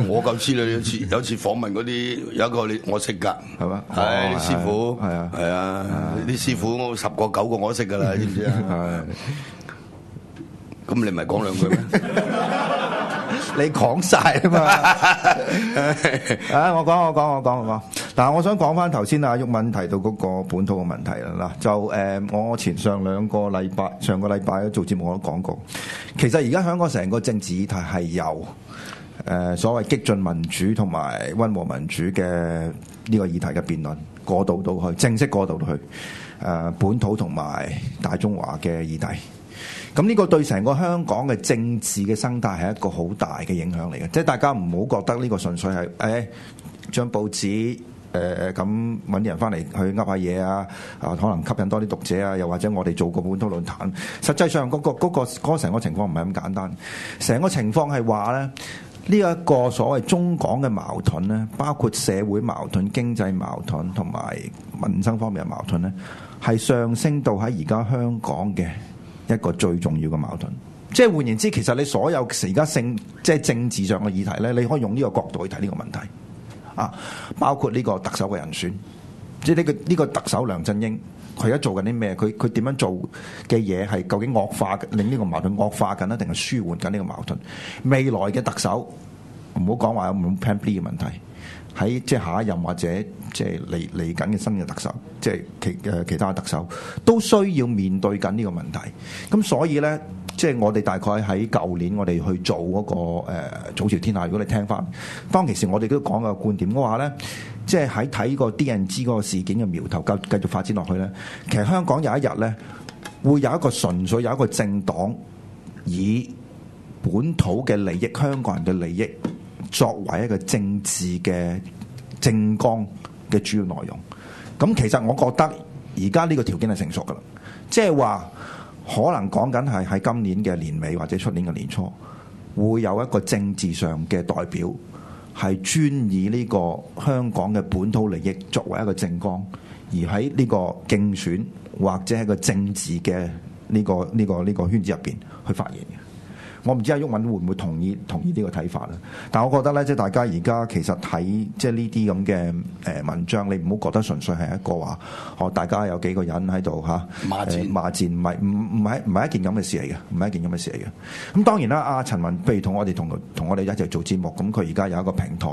我夠知你。有次有次訪問嗰啲有一個你我識㗎，係嘛係師傅，係啊係啊，啲師傅我十個九個我都識㗎啦，知唔知啊？係。咁你咪講兩句咩？[laughs] 你講晒啊嘛！[laughs] 啊，我講我講我講我講。嗱，我想講翻頭先阿毓民提到嗰個本土嘅問題啦。嗱，就誒、呃我前上兩個禮拜，上個禮拜做節目我都講過。其實而家香港成個政治議題係由誒、呃所謂激進民主同埋温和民主嘅呢個議題嘅辯論過渡到去正式過渡到去誒、呃本土同埋大中華嘅議題。咁呢個對成個香港嘅政治嘅生態係一個好大嘅影響嚟嘅，即係大家唔好覺得呢個純粹係誒張報紙誒咁揾啲人翻嚟去噏下嘢啊，啊可能吸引多啲讀者啊，又或者我哋做個本土論壇，實際上嗰、個嗰、個、成個情況唔係咁簡單，成個情況係話咧。呢一個所謂中港嘅矛盾咧，包括社會矛盾、經濟矛盾同埋民生方面嘅矛盾咧，係上升到喺而家香港嘅一個最重要嘅矛盾。即係換言之，其實你所有而家政即係政治上嘅議題咧，你可以用呢個角度去睇呢個問題啊，包括呢個特首嘅人選，即係呢個呢個特首梁振英，佢而家做緊啲咩？佢佢點樣做嘅嘢係究竟惡化令呢個矛盾惡化緊，定係舒緩緊呢個矛盾？未來嘅特首唔好講話有冇 Plan B 嘅問題，喺即係下一任或者即係嚟嚟緊嘅新嘅特首，即係其誒其他嘅特首都需要面對緊呢個問題。咁所以咧。即係我哋大概喺舊年，我哋去做嗰、個誒、早朝天下。如果你聽翻，當其時我哋都講個觀點，嘅話咧，即係喺睇個 DNG 嗰個事件嘅苗頭，繼繼續發展落去咧，其實香港有一日咧，會有一個純粹有一個政黨以本土嘅利益、香港人嘅利益作為一個政治嘅政綱嘅主要內容。咁其實我覺得而家呢個條件係成熟噶啦，即係話。可能講緊係喺今年嘅年尾或者出年嘅年初，會有一個政治上嘅代表係專以呢個香港嘅本土利益作為一個政綱，而喺呢個競選或者係個政治嘅呢個呢個呢個圈子入邊去發言嘅。我唔知阿鬱敏會唔會同意同意呢個睇法啦？但係我覺得咧，即係大家而家其實睇即係呢啲咁嘅誒文章，你唔好覺得純粹係一個話哦，大家有幾個人喺度嚇罵戰誒罵戰，唔係唔唔係唔係一件咁嘅事嚟嘅，唔係一件咁嘅事嚟嘅。咁當然啦，阿陳文譬如同我哋同同我哋一齊做節目，咁佢而家有一個平台。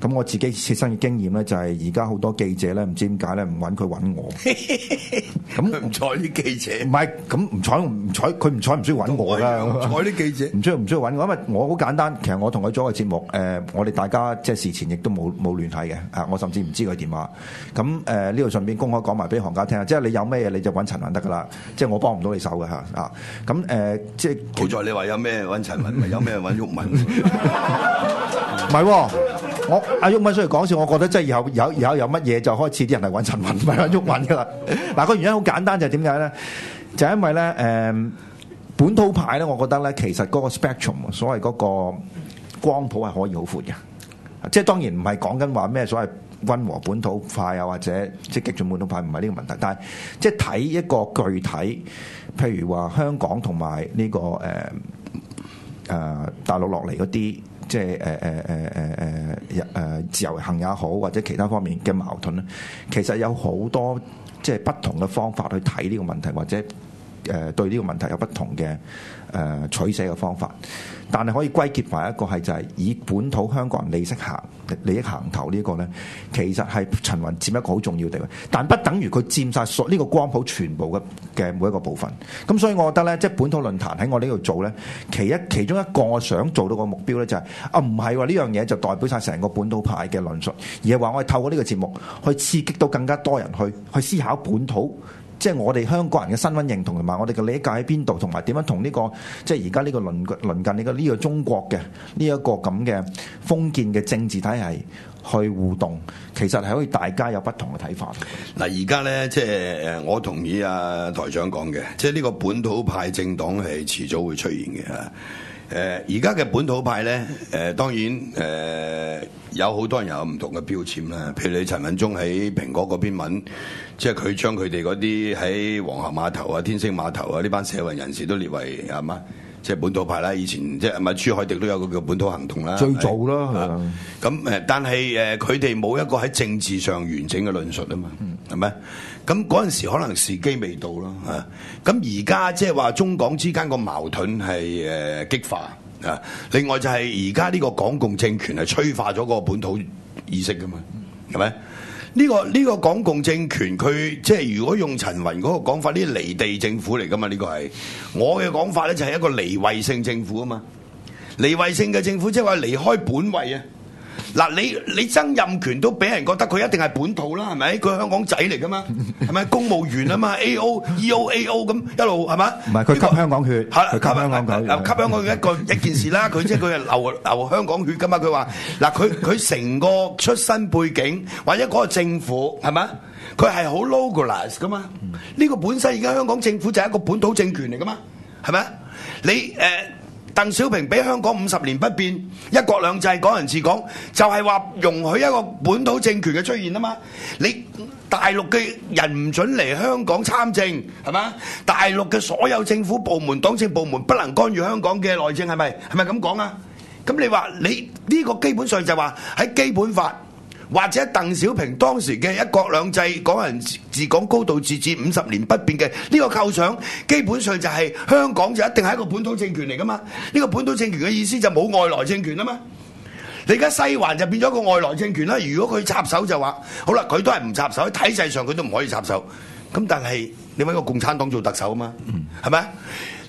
咁我自己切身嘅經驗咧，就係而家好多記者咧，唔知點解咧唔揾佢揾我。咁佢唔睬啲記者，唔係咁唔睬唔睬，佢唔睬唔需要揾我啦。唔睬啲記者。唔需要唔需要揾我，因為我好簡單。其實我同佢做一個節目，誒、我哋大家即係事前亦都冇冇聯繫嘅，啊，我甚至唔知佢電話。咁誒呢度順便公開講埋俾行家聽啊，即係你有咩嘢你就揾陳雲得噶啦，即係我幫唔到你手嘅嚇啊。咁誒、即係好在你話有咩揾陳雲，咪有咩揾鬱文。唔係喎，我阿鬱文雖然講笑，我覺得即係以後有以後有乜嘢就開始啲人嚟揾陳雲，唔係揾鬱文噶啦。嗱、個原因好簡單，就係點解咧？就係因為咧誒、本土派咧，我覺得咧其實嗰個 spectrum 所謂嗰個光譜係可以好闊嘅，即係當然唔係講緊話咩所謂温和本土派啊，或者即係激進本土派，唔係呢個問題，但係即係睇一個具體，譬如話香港同埋呢個誒。誒、大陸落嚟嗰啲，即係誒誒誒誒誒誒自由行也好，或者其他方面嘅矛盾咧，其實有好多即係不同嘅方法去睇呢個問題，或者誒、對呢個問題有不同嘅誒、取捨嘅方法。但係可以歸結埋一個係就係以本土香港人利益行利益行頭呢個咧，其實係陳雲佔一個好重要地位，但不等於佢佔晒所呢個光譜全部嘅嘅每一個部分。咁所以我覺得咧，即係本土論壇喺我呢度做咧，其一其中一個我想做到個目標咧就係、啊唔係話呢樣嘢就代表晒成個本土派嘅論述，而係話我哋透過呢個節目去刺激到更加多人去去思考本土。即係我哋香港人嘅身份認同同埋我哋嘅理解喺邊度，同埋點樣同呢、個即係而家呢個鄰鄰近呢個呢個中國嘅呢一個咁嘅封建嘅政治體系去互動，其實係可以大家有不同嘅睇法。嗱，而家咧，即係，我同意啊台長講嘅，即係呢個本土派政黨係遲早會出現嘅嚇。而家嘅本土派咧，誒、當然誒、有好多人有唔同嘅標籤啦。譬如你陳敏忠喺蘋果嗰篇文，即係佢將佢哋嗰啲喺皇后碼頭啊、天星碼頭啊呢班社運人士都列為係嘛，即係本土派啦。以前即係咪朱海迪都有個叫本土行動啦。最早啦係啊啊咁誒，但係誒，佢哋冇一個喺政治上完整嘅論述啊嘛，係咪、咁嗰陣時可能時機未到咯，啊！咁而家即係話中港之間個矛盾係誒激化啊！另外就係而家呢個港共政權係催化咗個本土意識噶嘛，係咪？呢、個呢、個港共政權佢即係如果用陳雲嗰個講法，呢啲離地政府嚟噶嘛？呢、個係我嘅講法咧，就係一個離位性政府啊嘛。離位性嘅政府即係話離開本位啊！嗱，你你曾蔭權都俾人覺得佢一定係本土啦，係咪？佢係香港仔嚟噶嘛，[laughs] 係咪？公務員啊嘛，A O E O A O 咁一路係嘛？唔係佢吸香港血佢吸香港血吸香港血一個 [laughs] 一件事啦。佢即係佢係流流香港血噶嘛。佢話嗱，佢佢成個出身背景或者嗰個政府係咪？佢係好 localize 噶嘛。呢個本身而家香港政府就係一個本土政權嚟噶嘛，係咪？你誒？鄧小平俾香港五十年不變，一國兩制，港人治港，就係話容許一個本土政權嘅出現啊嘛！你大陸嘅人唔准嚟香港參政，係嘛？大陸嘅所有政府部門、黨政部門不能干預香港嘅內政，係咪？係咪咁講啊？咁你話你呢個基本上就話喺基本法或者鄧小平當時嘅一國兩制、港人治港、高度自治五十年不變嘅呢個構想，基本上就係香港就一定係一個本土政權嚟噶嘛？呢、個本土政權嘅意思就冇外來政權啊嘛。你而家西環就變咗個外來政權啦。如果佢插手就話，好啦，佢都係唔插手，喺體制上佢都唔可以插手。咁但係你揾個共產黨做特首啊嘛，係咪、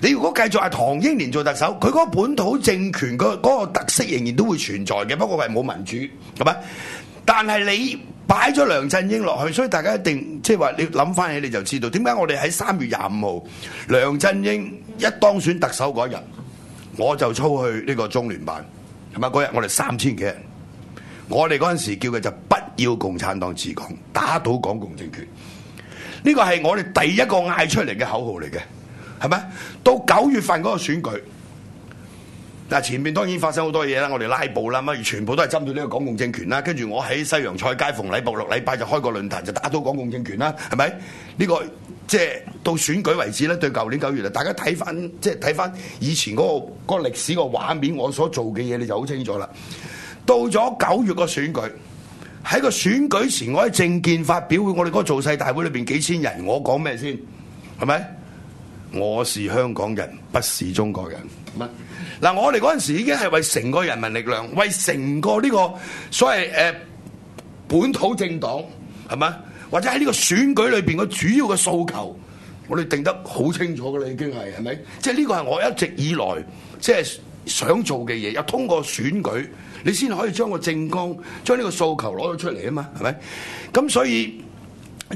你如果繼續係唐英年做特首，佢嗰個本土政權嗰嗰個特色仍然都會存在嘅，不過係冇民主，係咪？但係你擺咗梁振英落去，所以大家一定即係話你諗翻起你就知道點解我哋喺三月廿五號梁振英一當選特首嗰日，我就操去呢個中聯辦，係咪？嗰日我哋三千幾人，我哋嗰陣時叫嘅就不要共產黨治港，打倒港共政權。呢個係我哋第一個嗌出嚟嘅口號嚟嘅，係咪？到九月份嗰個選舉，嗱前面當然發生好多嘢啦，我哋拉布啦，乜全部都係針對呢個港共政權啦。跟住我喺西洋菜街逢禮拜六禮拜就開個論壇，就打倒港共政權啦，係咪？呢、個即係到選舉為止咧，對舊年九月啊，大家睇翻即係睇翻以前嗰、個嗰、個歷史個畫面，我所做嘅嘢你就好清楚啦。到咗九月個選舉。喺個選舉前，我喺政見發表會，我哋嗰個造勢大會裏邊幾千人，我講咩先？係咪？我是香港人，不是中國人。嗱，我哋嗰陣時已經係為成個人民力量，為成個呢個所謂誒、本土政黨係咪？或者喺呢個選舉裏邊個主要嘅訴求，我哋定得好清楚㗎啦，已經係係咪？即係呢個係我一直以來即係想做嘅嘢，又通過選舉，你先可以將個政綱、將呢個訴求攞咗出嚟啊嘛，係咪？咁所以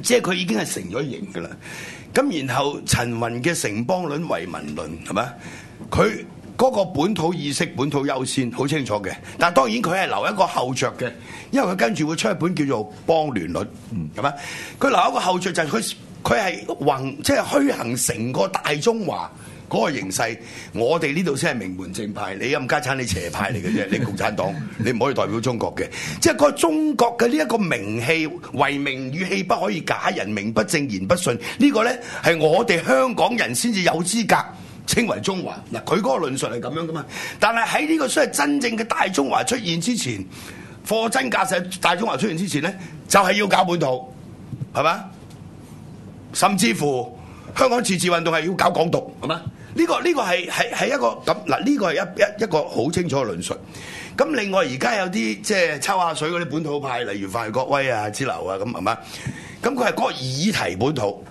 即係佢已經係成咗型㗎啦。咁然後陳雲嘅城邦論、唯民論係咪？佢嗰個本土意識、本土優先好清楚嘅，但係當然佢係留一個後着嘅，因為佢跟住會出一本叫做《邦聯論》，係咪？佢留一個後着就係佢佢係宏即係虛行成個大中華。嗰個形勢，我哋呢度先係名門正派，你冚家產你邪派嚟嘅啫，[laughs] 你共產黨，你唔可以代表中國嘅。即係嗰個中國嘅呢一個名氣，為名與氣不可以假人，名不正言不順，呢、個呢係我哋香港人先至有資格稱為中華。嗱，佢嗰個論述係咁樣噶嘛。但係喺呢個所謂真正嘅大中華出現之前，貨真價實大中華出現之前呢，就係、要搞本土，係嘛？甚至乎香港自治運動係要搞港獨，係嘛？呢、個呢、個係係係一個咁嗱，呢、個係一一一個好清楚嘅論述。咁另外而家有啲即係抽下水嗰啲本土派，例如范國威啊、之流啊，咁係嘛？咁佢係嗰個議題本土，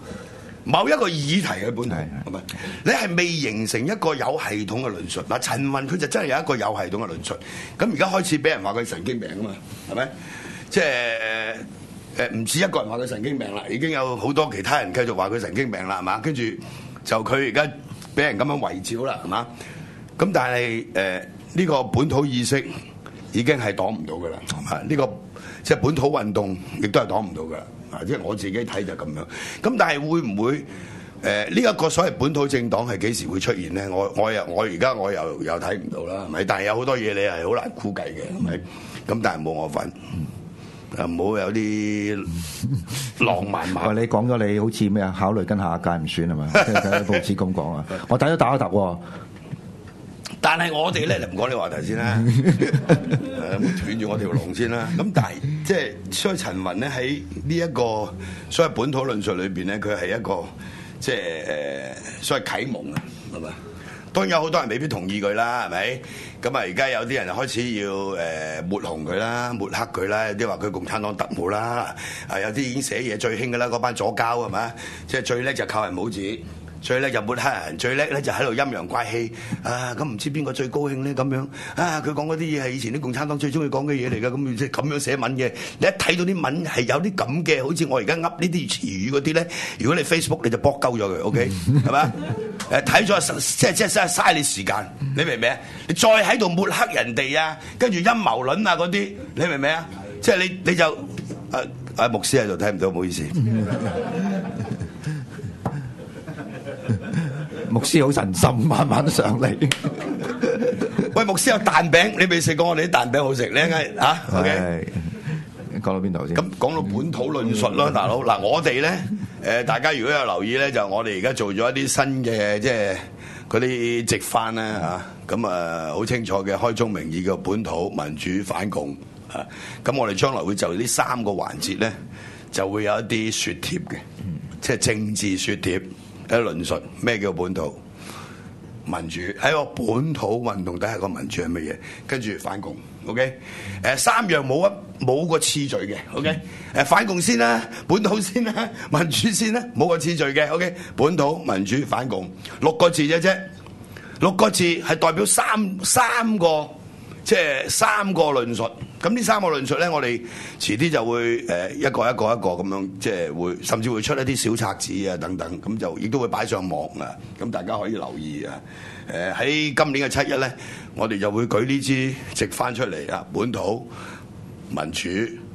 某一個議題嘅本土，係咪？你係未形成一個有系統嘅論述。嗱，陳雲佢就真係有一個有系統嘅論述。咁而家開始俾人話佢神經病啊嘛，係咪？即係誒誒，唔止一個人話佢神經病啦，已經有好多其他人繼續話佢神經病啦，係嘛？跟住就佢而家俾人咁樣圍剿啦，係嘛？咁但係誒呢個本土意識已經係擋唔到噶啦，係嘛？呢、個即係本土運動亦都係擋唔到噶啦，啊！即係我自己睇就咁樣。咁但係會唔會誒呢一個所謂本土政黨係幾時會出現咧？我我又我而家我又又睇唔到啦，係咪？但係有好多嘢你係好難估計嘅，係咪？咁但係冇我份。啊！唔好有啲浪漫 [laughs] 喂，馬。你講咗你好似咩啊？考慮跟下一屆唔選係嘛？即係睇報紙咁講啊！[laughs] 我睇咗打一突喎，但係我哋咧就唔講呢個話題先啦，[laughs] 誒斷住我條龍先啦。咁但係即係所以陳雲咧喺呢一個所謂本土論述裏邊咧，佢係一個即係誒所謂啟蒙啊，係咪？當然有好多人未必同意佢啦，係咪？咁啊，而家有啲人就開始要誒抹紅佢啦、抹黑佢啦，有啲話佢共產黨特務啦，啊有啲已經寫嘢最興噶啦，嗰班左膠係咪？即係最叻就靠人帽子。最叻就抹黑人，最叻咧就喺度陰陽怪氣啊！咁唔知邊個最高興咧？咁樣啊！佢講嗰啲嘢係以前啲共產黨最中意講嘅嘢嚟㗎，咁即係咁樣寫文嘅。你一睇到啲文係有啲咁嘅，好似我而家噏呢啲詞語嗰啲咧，如果你 Facebook 你就搏鳩咗佢，OK [laughs] 係咪？誒睇咗即係即係嘥嘥你時間，你明唔明啊？你再喺度抹黑人哋啊，跟住陰謀論啊嗰啲，你明唔明啊？即係你你就誒誒牧師喺度睇唔到，唔好意思。牧師好神心，慢慢上嚟。[laughs] 喂，牧師有蛋餅，你未食過我哋啲蛋餅好食，你一陣嚇，OK。係講到邊度先？咁講到本土論述咯，大佬嗱，我哋咧誒，大家如果有留意咧，就我哋而家做咗一啲新嘅，即係嗰啲直翻咧嚇，咁啊好清楚嘅開宗明義嘅本土民主反共啊，咁我哋將來會就呢三個環節咧，就會有一啲雪貼嘅，即係政治雪貼，一論述咩叫本土。民主喺個本土運動底下個民主係乜嘢？跟住反共，OK？誒、三樣冇一冇個次序嘅，OK？誒、反共先啦，本土先啦，[laughs] 民主先啦，冇個次序嘅，OK？本土、民主、反共六個字啫啫，六個字係代表三三個即係三個論述。咁呢三個論述咧，我哋遲啲就會誒、一個一個一個咁樣，即係會甚至會出一啲小冊子啊等等，咁就亦都會擺上網啊，咁大家可以留意啊。誒、喺今年嘅七一咧，我哋就會舉呢支直翻出嚟啊，本土民主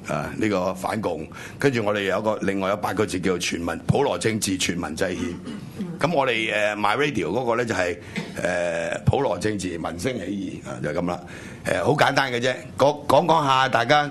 啊，呢、個反共，跟住我哋有一個另外有八個字叫做全民普羅政治全民制憲。咁我哋誒 My Radio 嗰個咧就係、誒、普羅政治民聲起義啊，就係咁啦。誒好簡單嘅啫，講講下大家。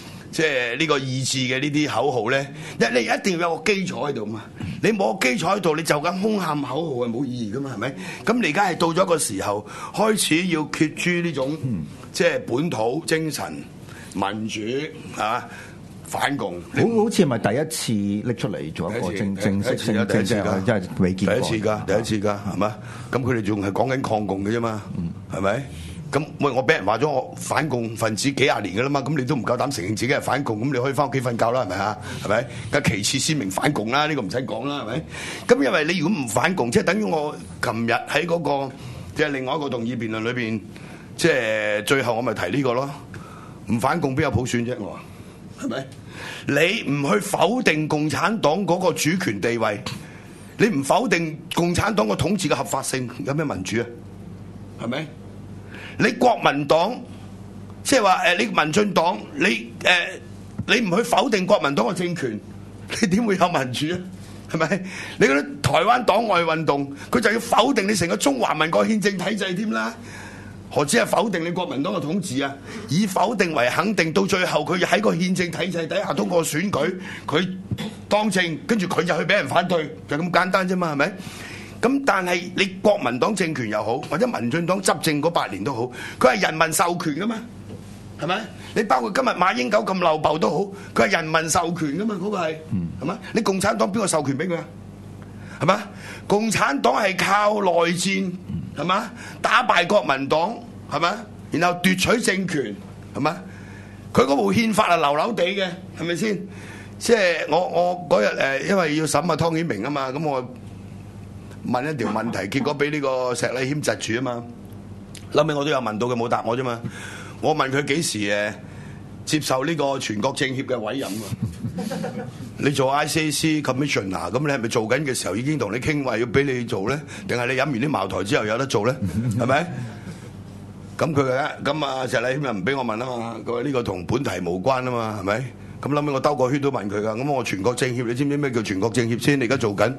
即係呢個意志嘅呢啲口號咧，一你一定要有個基礎喺度嘛。你冇個基礎喺度，你就咁空喊口號係冇意義噶嘛，係咪？咁你而家係到咗個時候，開始要決諸呢種、即係本土精神、民主啊、反共。好好似係咪第一次拎出嚟做一個正正式性第一次即係未見過第一次㗎，第一次㗎，係嘛？咁佢哋仲係講緊抗共嘅啫嘛，係咪？咁喂，我俾人話咗我反共分子幾廿年㗎啦嘛，咁你都唔夠膽承認自己係反共，咁你可以翻屋企瞓覺啦，係咪啊？係咪？咁其次先明反共啦，呢、個唔使講啦，係咪？咁因為你如果唔反共，即係等於我琴日喺嗰個即係另外一個動議辯論裏邊，即係最後我咪提呢個咯，唔反共邊有普選啫？我話係咪？你唔去否定共產黨嗰個主權地位，你唔否定共產黨個統治嘅合法性，有咩民主啊？係咪？你國民黨即係話誒，你民進黨你誒、你唔去否定國民黨嘅政權，[laughs] 你點會有民主啊？係咪？你嗰啲台灣黨外運動，佢就要否定你成個中華民國憲政體制添啦。何止係否定你國民黨嘅統治啊？以否定為肯定，到最後佢喺個憲政體制底下通過選舉，佢當政，跟住佢就去俾人反對，就咁簡單啫嘛，係咪？咁但係你國民黨政權又好，或者民進黨執政嗰八年都好，佢係人民授權噶嘛，係咪？你包括今日馬英九咁漏爆都好，佢係人民授權噶嘛，嗰、個係，係嘛？你共產黨邊個授權俾佢啊？係嘛？共產黨係靠內戰係嘛？打敗國民黨係嘛？然後奪取政權係嘛？佢嗰部憲法係流流地嘅，係咪先？即係我我嗰日誒，因為要審阿湯顯明啊嘛，咁我問一條問題，[laughs] 結果俾呢個石禮謙窒住啊嘛。後尾我都有問到佢冇答我啫嘛。我問佢幾時誒接受呢個全國政協嘅委任啊？[laughs] 你做 ICAC commissioner，咁你係咪做緊嘅時候已經同你傾話要俾你做咧？定係你飲完啲茅台之後有得做咧？係咪？咁佢嘅咁啊石禮謙又唔俾我問啊嘛，佢話呢個同本題無關啊嘛，係咪？咁後尾我兜個圈都問佢噶，咁我全國政協你知唔知咩叫全國政協先？你而家做緊？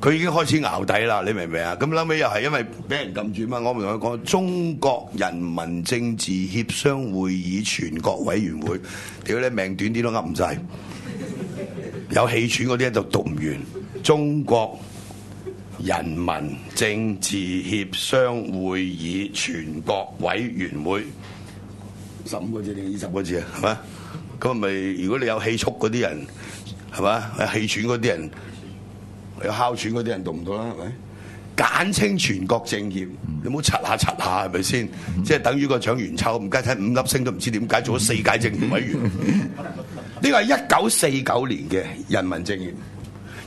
佢已經開始淆底啦，你明唔明啊？咁後尾又係因為俾人撳住嘛，我咪同佢講中國人民政治協商會議全國委員會，屌你命短啲都噏唔晒，有氣喘嗰啲就讀唔完。中國人民政治協商會議全國委員會，十五個字定二十個字啊？係嘛？咁咪如果你有氣促嗰啲人，係嘛？氣喘嗰啲人。有哮喘嗰啲人讀唔到啦，係咪？簡稱全國政協，你唔好擦下擦下係咪先？即係等於個蔣元秋，唔該睇五粒星都唔知點解做咗四屆政協委員。[laughs] 呢個係一九四九年嘅人民政協，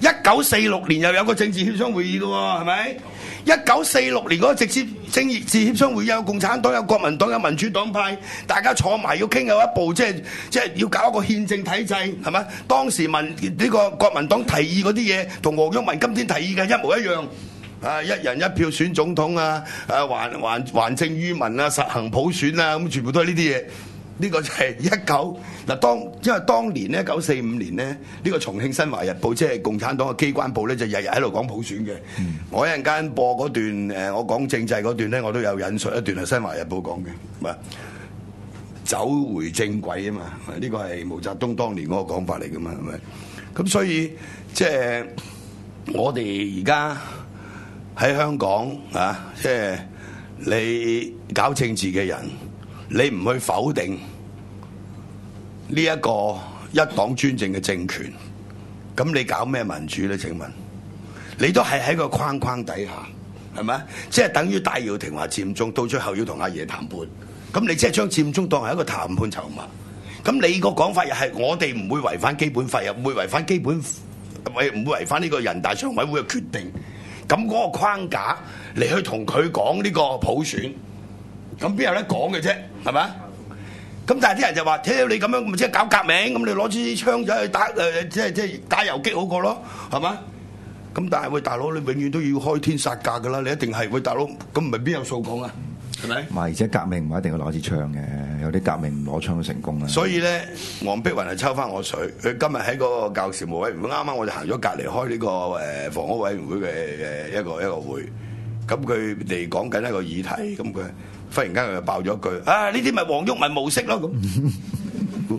一九四六年又有個政治協商會議嘅喎，係咪？一九四六年嗰個直接政治協商會議有共產黨、有國民黨、有民主黨派，大家坐埋要傾有一步，即係即係要搞一個憲政體制，係咪？當時民呢、個國民黨提議嗰啲嘢，同黃毓民今天提議嘅一模一樣。啊！一人一票選總統啊！啊，還還還政於民啊，實行普選啊，咁全部都係呢啲嘢。呢個就係一九嗱當，因為當年咧，一九四五年咧，呢、個重慶《新華日報》即係共產黨嘅機關報咧，就日日喺度講普選嘅。我一陣間播嗰段誒，我講政制嗰段咧，我都有引述一段係《新華日報》講嘅，唔係走回正軌啊嘛。呢個係毛澤東當年嗰個講法嚟噶嘛，係咪？咁所以即係我哋而家喺香港啊，即係你搞政治嘅人。你唔去否定呢一個一黨專政嘅政權，咁你搞咩民主咧？請問，你都係喺個框框底下，係咪？即係等於戴耀廷話佔中，到最後要同阿爺談判，咁你即係將佔中當係一個談判籌碼，咁你個講法又係我哋唔會違反基本法，又唔會違反基本，唔會違反呢個人大常委會嘅決定，咁嗰個框架嚟去同佢講呢個普選。咁邊有得講嘅啫，係咪？咁但係啲人就話：，屌你咁樣，咪即係搞革命，咁你攞支槍仔去打誒，即係即係打遊擊好過咯，係嘛？咁但係喂，大佬你永遠都要開天殺價噶啦，你一定係喂大佬，咁唔係邊有數講啊？係咪？唔係，而且革命唔一定要攞支槍嘅，有啲革命唔攞槍都成功啦。所以咧，黃碧雲係抽翻我水。佢今日喺嗰個教事務委員會，啱啱我就行咗隔離開呢個誒房屋委員會嘅誒一個一個會。咁佢哋講緊一個議題，咁佢。忽然間佢就爆咗句：啊！呢啲咪黃毓民模式咯咁。[laughs]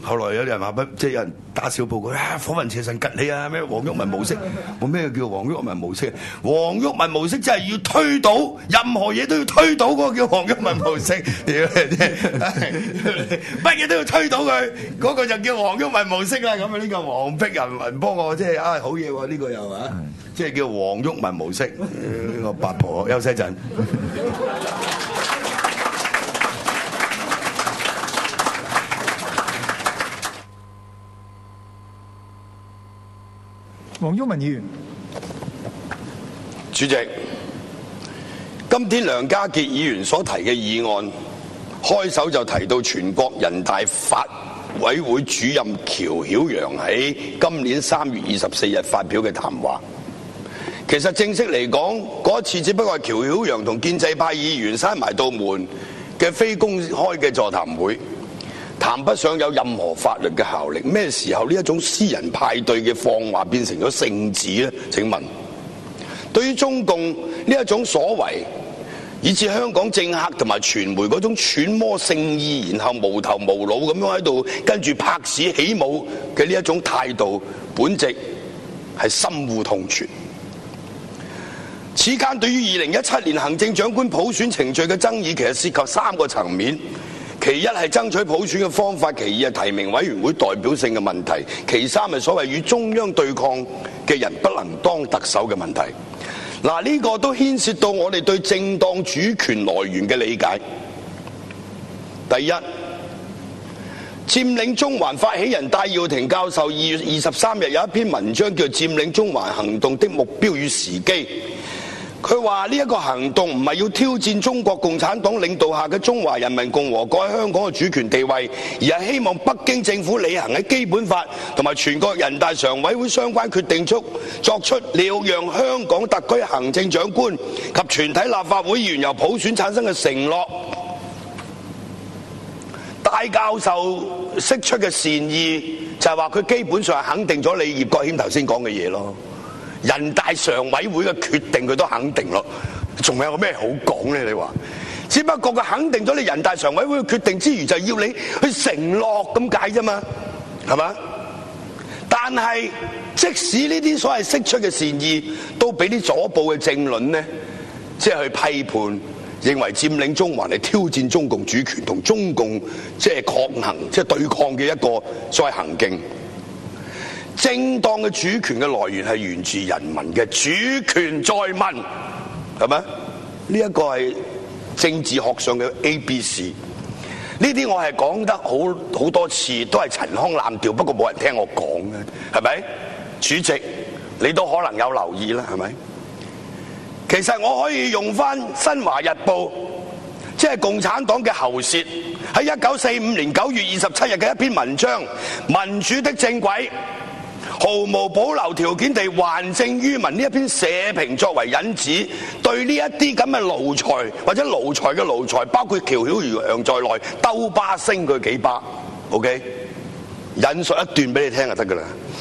後來有啲人話不，即係有人打小報告啊！火雲邪神吉你啊！咩黃毓民模式？我咩叫黃毓民模式？黃毓民模式即係要推倒任何嘢都要推倒嗰個叫黃毓民模式。[laughs] 乜嘢都要推倒佢，嗰個就叫黃毓民模式啦。咁啊呢個黃碧人民幫我即係啊好嘢喎！呢個又啊，即係叫黃毓民模式。呢個八婆休息一陣。黃毓民議員，主席，今天梁家傑議員所提嘅議案，開首就提到全國人大法委會主任喬曉陽喺今年三月二十四日發表嘅談話。其實正式嚟講，嗰次只不過係喬曉陽同建制派議員閂埋道門嘅非公開嘅座談會。談不上有任何法律嘅效力。咩時候呢一種私人派對嘅放話變成咗聖旨呢？請問，對於中共呢一種所為，以至香港政客同埋傳媒嗰種揣摩聖意，然後無頭無腦咁樣喺度跟住拍屎起舞嘅呢一種態度，本席係深惡痛絕。此間對於二零一七年行政長官普選程序嘅爭議，其實涉及三個層面。其一係爭取普選嘅方法，其二係提名委員會代表性嘅問題，其三係所謂與中央對抗嘅人不能當特首嘅問題。嗱，呢個都牽涉到我哋對正當主權來源嘅理解。第一，佔領中環發起人戴耀廷教授二月二十三日有一篇文章叫《佔領中環行動的目標與時機》。佢話呢一個行動唔係要挑戰中國共產黨領導下嘅中華人民共和國喺香港嘅主權地位，而係希望北京政府履行喺基本法同埋全國人大常委會相關決定中作出了讓香港特區行政長官及全體立法會議員由普選產生嘅承諾。戴教授釋出嘅善意就係話佢基本上肯定咗你葉國謙頭先講嘅嘢咯。人大常委会嘅決定佢都肯定咯，仲有個咩好講咧？你話，只不過佢肯定咗你人大常委会嘅決定之餘，就要你去承諾咁解啫嘛，係嘛？但係即使呢啲所謂釋出嘅善意，都俾啲左報嘅政論呢，即係去批判，認為佔領中環係挑戰中共主權同中共即係抗衡、即係對抗嘅一個所谓行徑。正當嘅主權嘅來源係源自人民嘅主權在民，係咪？呢一個係政治學上嘅 A、B、C。呢啲我係講得好好多次，都係陳腔濫調，不過冇人聽我講嘅，係咪？主席，你都可能有留意啦，係咪？其實我可以用翻《新華日報》，即係共產黨嘅喉舌，喺一九四五年九月二十七日嘅一篇文章《民主的正軌》。毫無保留條件地還政於民呢一篇社評作為引子，對呢一啲咁嘅奴才或者奴才嘅奴才，包括喬曉陽在內，兜巴升佢幾巴，OK？引述一段俾你聽就得噶啦。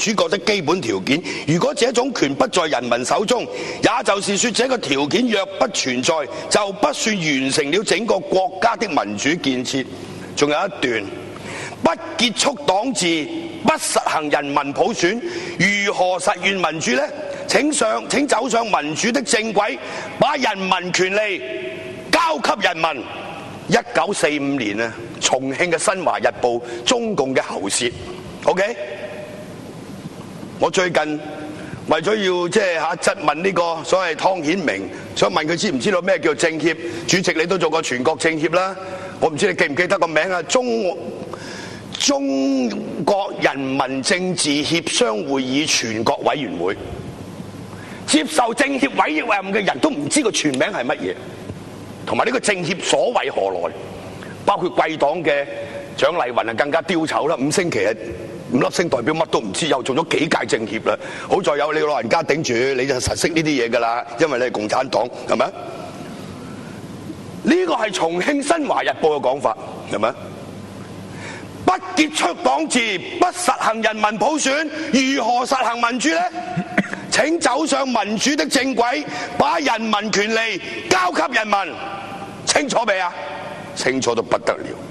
主國的基本條件。如果這種權不在人民手中，也就是說，這個條件若不存在，就不算完成了整個國家的民主建設。仲有一段。不結束黨治，不實行人民普選，如何實現民主呢？請上，請走上民主的正軌，把人民權利交給人民。一九四五年啊，重慶嘅《新華日報》，中共嘅喉舌，OK？我最近為咗要即係嚇質問呢個所謂湯顯明，想問佢知唔知道咩叫政協主席？你都做過全國政協啦，我唔知你記唔記得個名啊？中中國人民政治協商會議全國委員會接受政協委任嘅人都唔知個全名係乜嘢，同埋呢個政協所為何來？包括貴黨嘅蔣麗雲啊，更加丟醜啦！五星旗啊，五粒星代表乜都唔知，又做咗幾屆政協啦。好在有你老人家頂住，你就實識呢啲嘢噶啦，因為你係共產黨，係咪？呢個係重慶新華日報嘅講法，係咪？不結束黨治，不實行人民普選，如何實行民主呢？請走上民主的正軌，把人民權利交給人民。清楚未啊？清楚到不得了。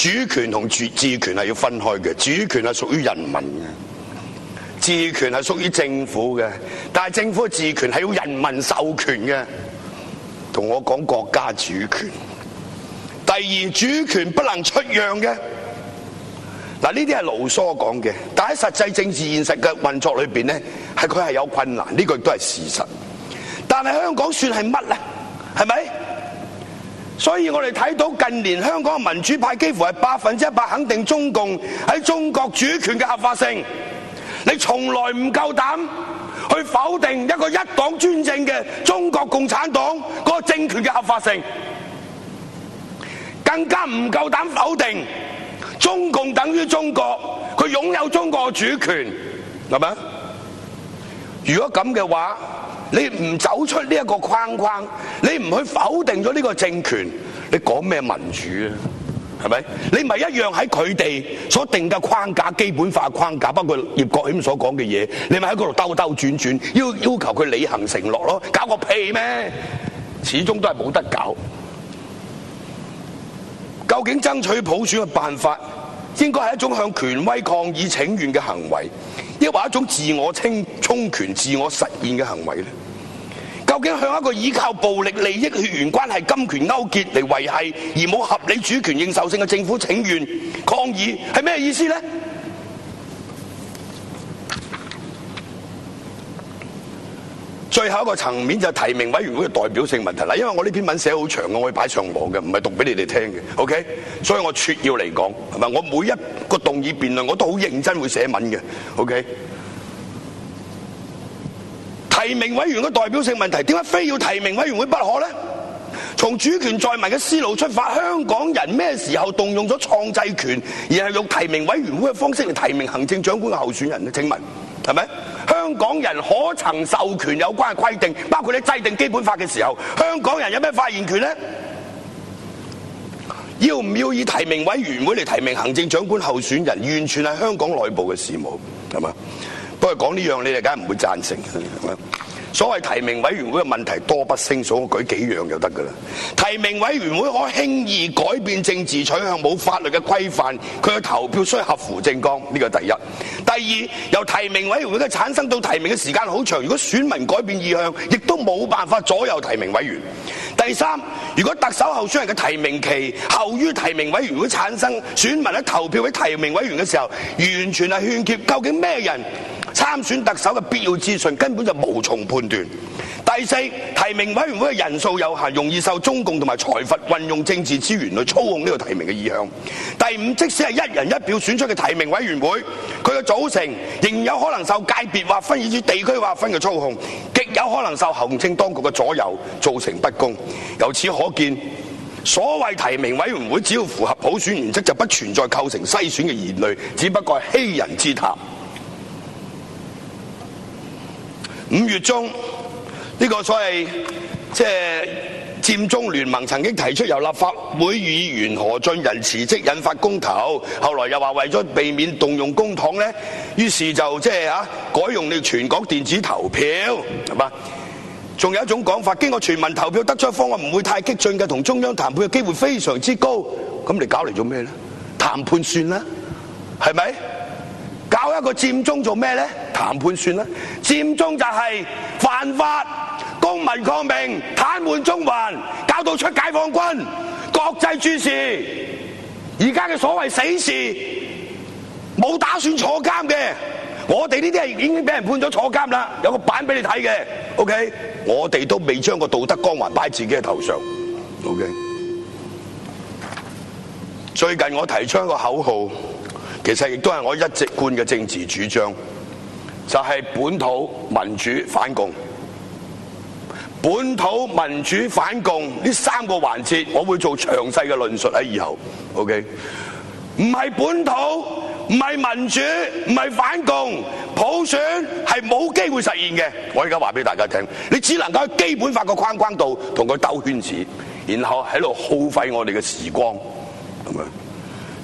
主權同治治權係要分開嘅，主權係屬於人民嘅，治權係屬於政府嘅。但係政府嘅治權係要人民授權嘅。同我講國家主權。第二，主權不能出讓嘅。嗱，呢啲係盧梭講嘅，但喺實際政治現實嘅運作裏邊咧，係佢係有困難，呢個亦都係事實。但係香港算係乜咧？係咪？所以我哋睇到近年香港民主派幾乎係百分之一百肯定中共喺中國主權嘅合法性，你從來唔夠膽去否定一個一黨專政嘅中國共產黨嗰個政權嘅合法性，更加唔夠膽否定。中共等於中國，佢擁有中國嘅主權，係咪？如果咁嘅話，你唔走出呢一個框框，你唔去否定咗呢個政權，你講咩民主啊？係咪？你咪一樣喺佢哋所定嘅框架、基本法框架，包括葉國謙所講嘅嘢，你咪喺嗰度兜兜轉轉，要要求佢履行承諾咯？搞個屁咩？始終都係冇得搞。究竟爭取普選嘅辦法，應該係一種向權威抗議請願嘅行為，抑或一種自我清充權、自我實現嘅行為呢？究竟向一個依靠暴力利益血緣關係、金權勾結嚟維系而冇合理主權認受性嘅政府請願抗議，係咩意思呢？最後一個層面就係提名委員會嘅代表性問題啦，因為我呢篇文寫好長嘅，我會擺上網嘅，唔係讀俾你哋聽嘅，OK？所以我撮要嚟講，係咪？我每一個動議辯論我都好認真會寫文嘅，OK？提名委員嘅代表性問題，點解非要提名委員會不可呢？從主權在民嘅思路出發，香港人咩時候動用咗創制權，而係用提名委員會嘅方式嚟提名行政長官嘅候選人呢？請問係咪？香港人可曾授權有關嘅規定，包括你制定基本法嘅時候，香港人有咩發言權呢？要唔要以提名委員會嚟提名行政長官候選人，完全係香港內部嘅事務，係嘛？不過講呢樣，你哋梗係唔會贊成，所謂提名委員會嘅問題多不勝數，我舉幾樣就得㗎啦。提名委員會可輕易改變政治取向，冇法律嘅規範，佢嘅投票需合乎政綱，呢個第一。第二，由提名委員會嘅產生到提名嘅時間好長，如果選民改變意向，亦都冇辦法左右提名委員。第三，如果特首候選人嘅提名期後於提名委員會產生，選民喺投票俾提名委員嘅時候，完全係勸揭究竟咩人參選特首嘅必要資訊根本就無從判斷。第四，提名委員會嘅人數有限，容易受中共同埋財閥運用政治資源去操控呢個提名嘅意向。第五，即使係一人一票選出嘅提名委員會，佢嘅組成仍有可能受界別劃分以至地區劃分嘅操控，極有可能受行政當局嘅左右，造成不公。由此可見。所謂提名委員會，只要符合普選原則，就不存在構成篩選嘅疑慮，只不過係欺人之談。五月中，呢、個所謂即係佔中聯盟曾經提出由立法會議員何俊仁辭職，引發公投。後來又話為咗避免動用公帑呢，於是就即係嚇改用你全港電子投票，係嘛？仲有一種講法，經過全民投票得出方案唔會太激進嘅，同中央談判嘅機會非常之高。咁你搞嚟做咩呢？談判算啦，係咪？搞一個佔中做咩呢？談判算啦。佔中就係犯法，公民抗命，癱瘓中環，搞到出解放軍，國際注視。而家嘅所謂死事，冇打算坐監嘅。我哋呢啲係已經俾人判咗坐監啦，有個版俾你睇嘅，OK？我哋都未將個道德光環擺自己嘅頭上，OK？最近我提出一個口號，其實亦都係我一直貫嘅政治主張，就係本土民主反共。本土民主反共呢三個環節，我會做詳細嘅論述喺以後，OK？唔係本土。唔係民主，唔係反共，普選係冇機會實現嘅。我而家話俾大家聽，你只能夠喺基本法個框框度同佢兜圈子，然後喺度耗費我哋嘅時光，咁樣。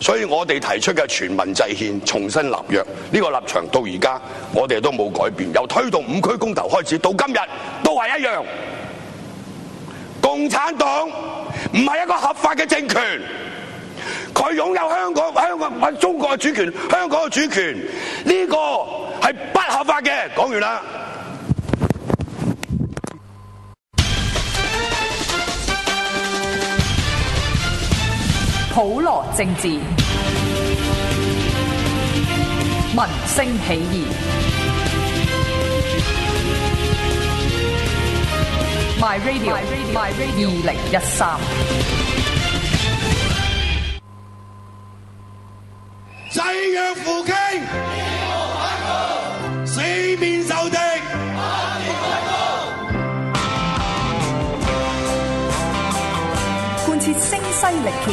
所以我哋提出嘅全民制憲、重新立約呢個立場到而家，我哋都冇改變。由推動五區公投開始到今日，都係一樣。共產黨唔係一個合法嘅政權。佢擁有香港、香港中國嘅主權，香港嘅主權，呢個係不合法嘅。講完啦。普羅政治，民聲起義。My Radio，My Radio，二零一三。誓約扶傾，四面受敵。貫徹聲勢力竭，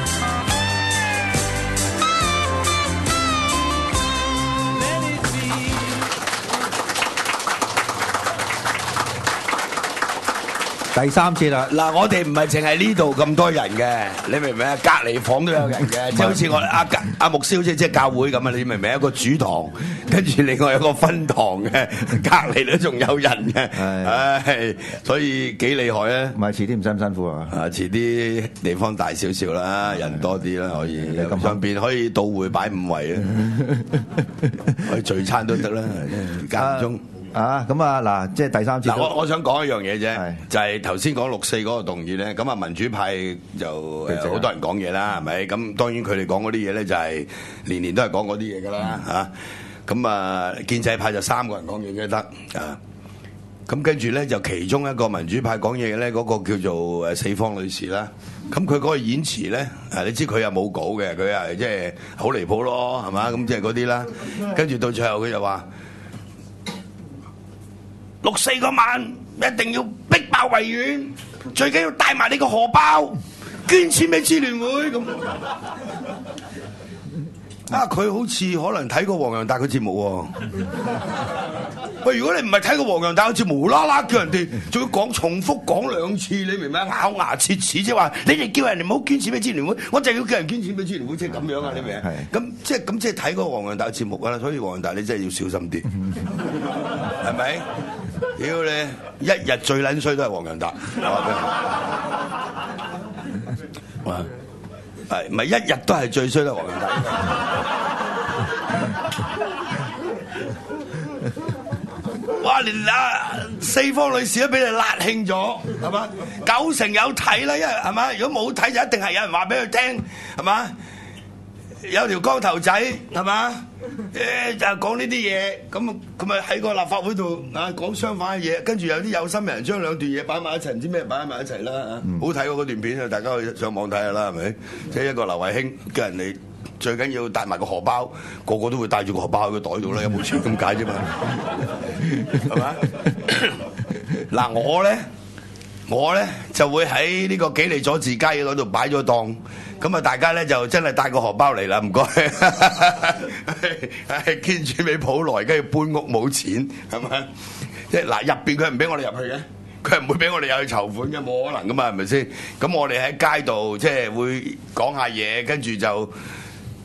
第三次啦，嗱，我哋唔係淨係呢度咁多人嘅，你明唔明啊？隔離房都有人嘅，即係好似我阿阿牧師好似即係教會咁啊！你明唔明？一個主堂，跟住另外有個分堂嘅，[laughs] 隔離都仲有人嘅，唉，所以幾厲害啊！唔係遲啲唔辛唔辛苦啊？啊，遲啲地方大少少啦，人多啲啦，可以上邊可以到會擺五位啊，[laughs] 可以聚餐都得啦，間唔中。啊，咁啊嗱，即係第三次。嗱，我我想講一樣嘢啫係，就係頭先講六四嗰個動議咧，咁啊民主派就誒好多人講嘢啦，係咪？咁當然佢哋講嗰啲嘢咧，就係年年都係講嗰啲嘢噶啦嚇。咁啊建制派就三個人講嘢嘅得啊。咁跟住咧就其中一個民主派講嘢嘅咧，嗰個叫做誒四方女士啦。咁佢嗰個演詞咧，誒你知佢又冇稿嘅，佢係即係好離譜咯，係嘛？咁即係嗰啲啦。跟住到最後佢就話。六四嗰晚一定要逼爆維園，最緊要帶埋你個荷包，捐錢俾支聯會咁。啊！佢好似可能睇過黃洋達嘅節目喎。喂，如果你唔係睇過黃洋達，好似無啦啦叫人哋，仲要講重複講兩次，你明唔明啊？咬牙切齒，即係話你哋叫人哋唔好捐錢俾支聯會，我就要叫人捐錢俾支聯會，即係咁樣啊！你明唔明啊？咁即係咁即係睇過黃洋達嘅節目㗎啦，所以黃洋達你真係要小心啲，[laughs] 係咪？屌你一日最撚衰都係黃仁達。唔係一日都係最衰都係黃仁達。哇連啊四方女士都俾你辣興咗係嘛九成有睇啦因係咪如果冇睇就一定係有人話俾佢聽係咪有條光頭仔係嘛？誒就係講呢啲嘢，咁咁咪喺個立法會度啊講相反嘅嘢，跟住有啲有心人將兩段嘢擺埋一齊，唔知咩擺埋一齊啦啊好睇喎嗰段片啊！大家去上網睇下啦，係咪？即係一個劉慧卿叫人哋。最緊要帶埋個荷包，個個都會帶住個荷包喺個袋度啦，有冇錢咁解啫嘛？係嘛？嗱，我咧，我咧就會喺呢個幾利佐治街嗰度擺咗檔，咁啊大家咧就真係帶個荷包嚟啦，唔該。[laughs] 係見住你普來，跟住搬屋冇錢，係咪？即係嗱，入邊佢唔俾我哋入去嘅。佢唔會俾我哋入去籌款嘅，冇可能噶嘛，係咪先？咁我哋喺街度即係會講下嘢，跟住就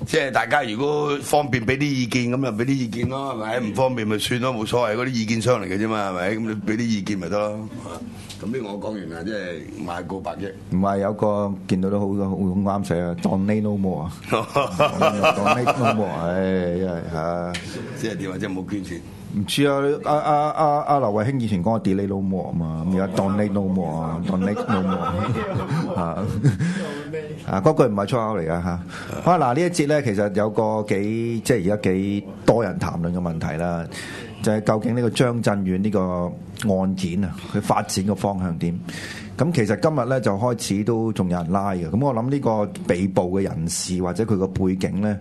即係大家如果方便俾啲意見，咁就俾啲意見咯，係咪？唔方便咪算咯，冇所謂，嗰啲意見商嚟嘅啫嘛，係咪？咁你俾啲意見咪得咯。咁呢個我講完啦，即係買過百億。唔係有個見到都好好啱寫啊，Donate no more 啊，[laughs] Donate no more，唉，因為嚇。即係點啊？即係冇捐錢。唔知啊！阿阿阿阿劉慧卿以前講 delay no more 啊嘛，咁而家 donate no more 啊，donate no more 啊 [laughs] [laughs] 啊！嗰句唔係粗口嚟噶嗱呢一節咧，其實有個幾即係而家幾多人談論嘅問題啦，就係、究竟呢個張振遠呢個案件啊，佢發展嘅方向點？咁其實今日咧就開始都仲有人拉嘅，咁我諗呢個被捕嘅人士或者佢個背景咧，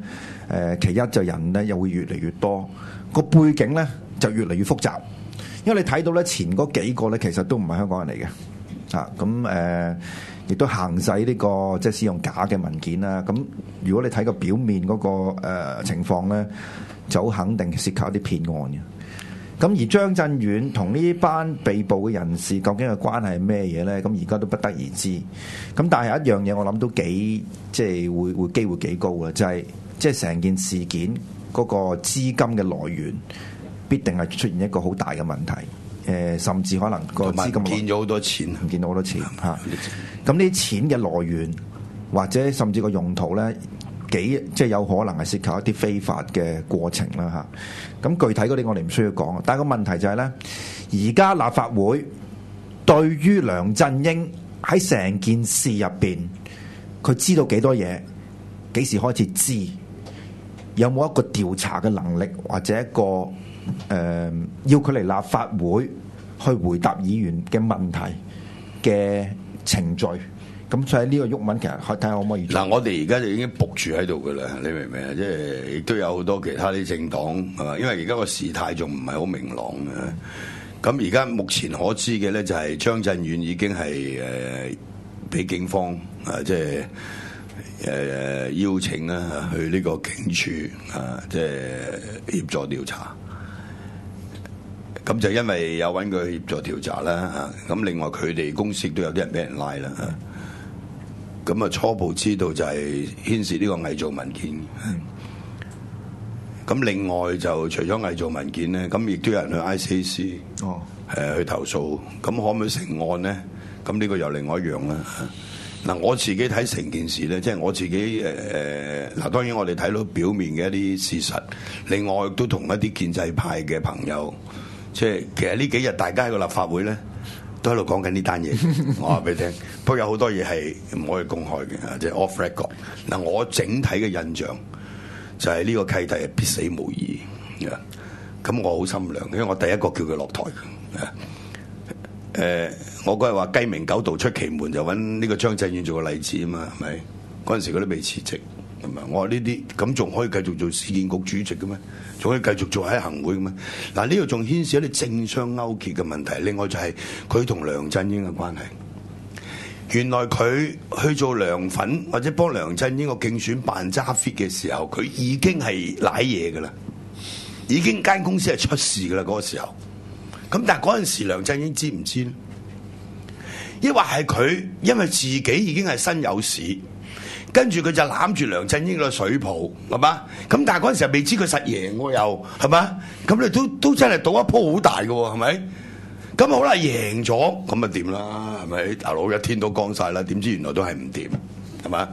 誒、其一就人咧又會越嚟越多，個背景咧就越嚟越複雜，因為你睇到咧前嗰幾個咧其實都唔係香港人嚟嘅，啊咁誒亦都行使呢、個即係使用假嘅文件啦，咁如果你睇個表面嗰、個、情況咧，就好肯定涉及一啲騙案嘅。咁而張震遠同呢班被捕嘅人士究竟嘅關係係咩嘢呢？咁而家都不得而知。咁但係有一樣嘢我諗都幾即係會會機會幾高嘅，就係、即係成件事件嗰個資金嘅來源必定係出現一個好大嘅問題。誒、甚至可能個資金來見咗好多錢。唔見到好多錢嚇。咁呢啲錢嘅來源或者甚至個用途咧，幾即係有可能係涉及一啲非法嘅過程啦嚇。咁具體嗰啲我哋唔需要講，但係個問題就係咧，而家立法會對於梁振英喺成件事入邊，佢知道幾多嘢，幾時開始知，有冇一個調查嘅能力，或者一個誒、呃要佢嚟立法會去回答議員嘅問題嘅程序。咁所以呢個鬱文其實睇下可唔可以嗱，我哋而家就已經仆住喺度噶啦，你明唔明啊？即係亦都有好多其他啲政黨，因為而家個事態仲唔係好明朗嘅。咁而家目前可知嘅咧，就係張震遠已經係誒俾警方啊，即係誒邀請啦去呢個警署啊，即係協助調查。咁就因為有揾佢協助調查啦嚇，咁另外佢哋公司亦都有啲人俾人拉啦嚇。咁啊初步知道就係牽涉呢個偽造文件。咁另外就除咗偽造文件咧，咁亦都有人去 ICAC 哦，誒去投訴。咁可唔可以成案咧？咁呢個又另外一樣啦。嗱，我自己睇成件事咧，即係我自己誒誒嗱，當然我哋睇到表面嘅一啲事實，另外亦都同一啲建制派嘅朋友，即係其實呢幾日大家喺個立法會咧。都喺度講緊呢單嘢，[laughs] 我話俾你聽。不過有好多嘢係唔可以公開嘅，啊即係 off record。嗱，我整體嘅印象就係呢個契弟係必死無疑嘅。咁我好心涼，因為我第一個叫佢落台嘅。我嗰日話雞鳴狗盜出奇門，就揾呢個張震遠做個例子啊嘛，係咪？嗰陣時佢都未辭職，我話呢啲咁仲可以繼續做市建局主席嘅咩？仲可以繼續做喺行會嘅咩？嗱，呢度仲牽涉一啲政商勾結嘅問題。另外就係佢同梁振英嘅關係。原來佢去做梁粉或者幫梁振英個競選辦揸 fit 嘅時候，佢已經係舐嘢嘅啦，已經間公司係出事嘅啦嗰個時候。咁但係嗰陣時梁振英知唔知咧？抑或係佢因為自己已經係身有事，跟住佢就攬住梁振英個水泡，係嘛？咁但係嗰陣時未知佢實贏喎，又係嘛？咁你都都真係賭一鋪好大嘅喎，係咪？咁好啦，贏咗咁啊掂啦，係咪？大佬一天都光晒啦，點知原來都係唔掂，係嘛？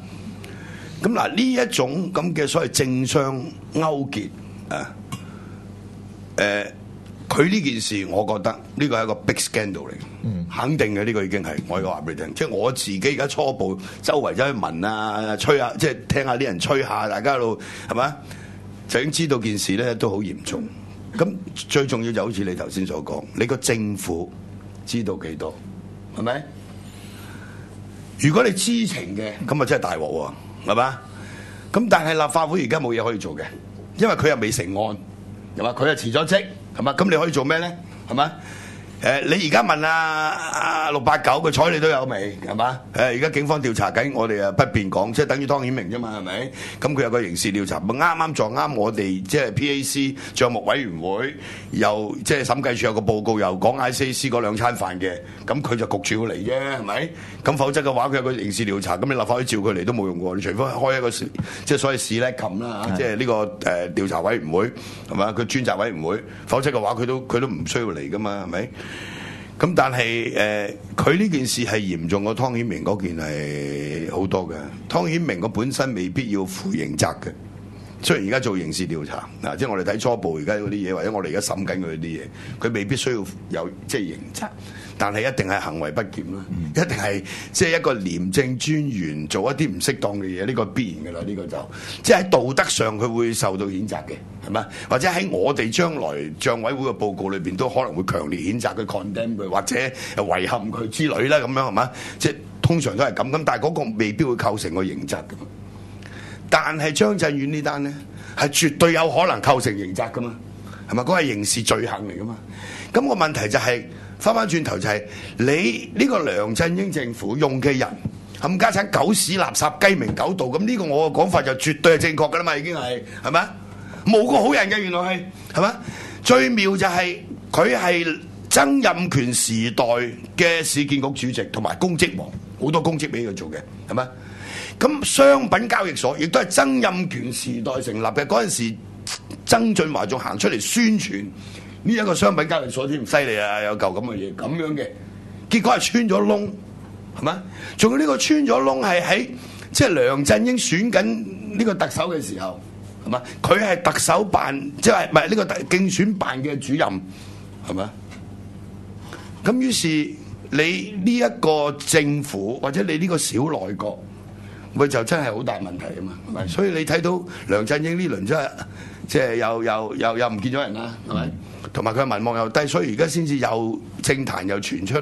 咁嗱呢一種咁嘅所謂政商勾結啊，誒佢呢件事，我覺得呢個係一個 big scandal 嚟嘅，肯定嘅呢、個已經係我而家話俾你聽，即係我自己而家初步周圍走去問啊，吹下，即係聽下啲人吹下，大家喺度係咪？就已經知道件事咧都好嚴重。咁最重要就好似你頭先所講，你個政府知道幾多係咪？如果你知情嘅，咁啊真係大鑊喎，係嘛？咁但係立法會而家冇嘢可以做嘅，因為佢又未成案，係嘛？佢又辭咗職，係嘛？咁你可以做咩咧？係嘛？誒、你而家問啊啊六八九，佢睬你都有未，係嘛？誒，而家警方調查緊，我哋啊不便講，即係等於湯顯明啫嘛，係咪？咁佢有個刑事調查，咪啱啱撞啱我哋即係 P.A.C. 帳目委員會，又即係審計處有個報告，又講 I.C.A.C. 嗰兩餐飯嘅，咁佢就焗住要嚟啫，係咪？咁否則嘅話，佢有個刑事調查，咁你立法會召佢嚟都冇用喎，你除非開一個即係所謂市叻冚啦嚇即係呢個誒調查委員會係嘛？佢專責委員會，否則嘅話佢都佢都唔需要嚟噶嘛，係咪？咁但係誒，佢、呢件事係嚴重過湯顯明嗰件係好多嘅。湯顯明個本身未必要負刑責嘅，雖然而家做刑事調查嗱，即係我哋睇初步而家嗰啲嘢，或者我哋而家審緊佢啲嘢，佢未必需要有即係刑責，但係一定係行為不檢啦，一定係即係一個廉政專員做一啲唔適當嘅嘢，呢、個必然嘅啦，呢、個就即係喺道德上佢會受到譴責嘅，係咪？或者喺我哋將來帳委會嘅報告裏邊都可能會強烈譴責佢 condemn 佢，或者遺憾佢之類啦，咁樣係嘛？即係通常都係咁，咁但係嗰個未必會構成個刑責㗎嘛。但係張震遠呢單咧，係絕對有可能構成刑責噶嘛，係咪？嗰係刑事罪行嚟噶嘛。咁、個問題就係翻翻轉頭就係、你呢個梁振英政府用嘅人冚家產狗屎垃圾雞鳴狗盜，咁呢個我嘅講法就絕對係正確噶啦嘛，已經係係咪？冇個好人嘅原來係係咪？最妙就係佢係曾蔭權時代嘅市建局主席同埋公職王，好多公職俾佢做嘅係咪？咁商品交易所亦都係曾蔭權時代成立嘅，嗰陣時曾俊華仲行出嚟宣傳呢一個商品交易所添，犀利啊！有嚿咁嘅嘢咁樣嘅，結果係穿咗窿，係咪？仲有呢個穿咗窿係喺即係梁振英選緊呢個特首嘅時候，係嘛？佢係特首辦，即係唔係呢個特競選辦嘅主任，係咪？咁於是你呢一個政府或者你呢個小內閣。咪就真係好大問題啊嘛，係咪？所以你睇到梁振英呢輪真係即係又又又又唔見咗人啦，係咪？同埋佢民望又低，所以而家先至有政壇又傳出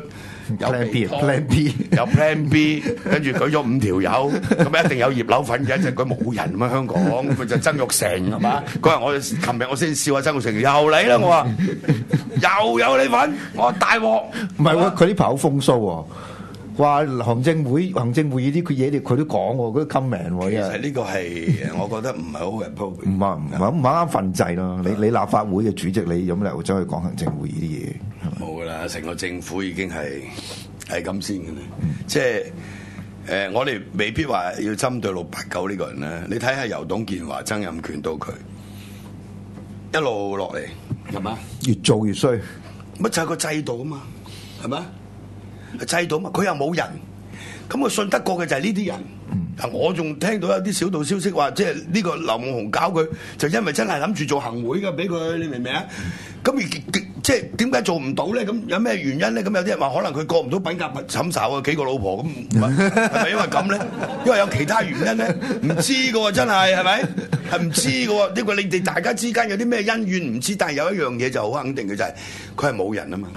有 Plan B，plan B 有 Plan B，跟住舉咗五條友，[laughs] 咁一定有葉劉粉嘅，一陣佢冇人啊香港，佢就曾玉成係嘛？嗰日我琴日我先笑下曾玉成又嚟啦，我話 [laughs] 又有你份，我話大鑊，唔係喎，佢呢排好風騷喎，話行政會行政會議啲嘢，佢都講喎，嗰啲 comment 喎，其實呢個係 [laughs] 我覺得唔係好 appropriate。唔係唔係唔啱份制咯。你你立法會嘅主席，你有乜理由走去講行政會議啲嘢？冇噶啦，成個政府已經係係咁先嘅啦。即係誒、呃我哋未必話要針對六八九呢個人咧。你睇下由董建華、曾蔭權到佢一路落嚟，係嘛？越做越衰。乜就係個制度啊嘛，係咪？制度啊嘛，佢又冇人，咁佢信得過嘅就係呢啲人。啊，我仲聽到有啲小道消息話，即係呢個劉夢熊搞佢，就因為真係諗住做行會嘅，俾佢，你明唔明啊？咁而即係點解做唔到咧？咁有咩原因咧？咁有啲人話可能佢過唔到品格審查啊，幾個老婆咁，[laughs] 係咪因為咁咧？因為有其他原因咧？唔知嘅喎，真係係咪？係唔知嘅喎，因為你哋大家之間有啲咩恩怨唔知，但係有一樣嘢就好肯定嘅就係佢係冇人啊嘛，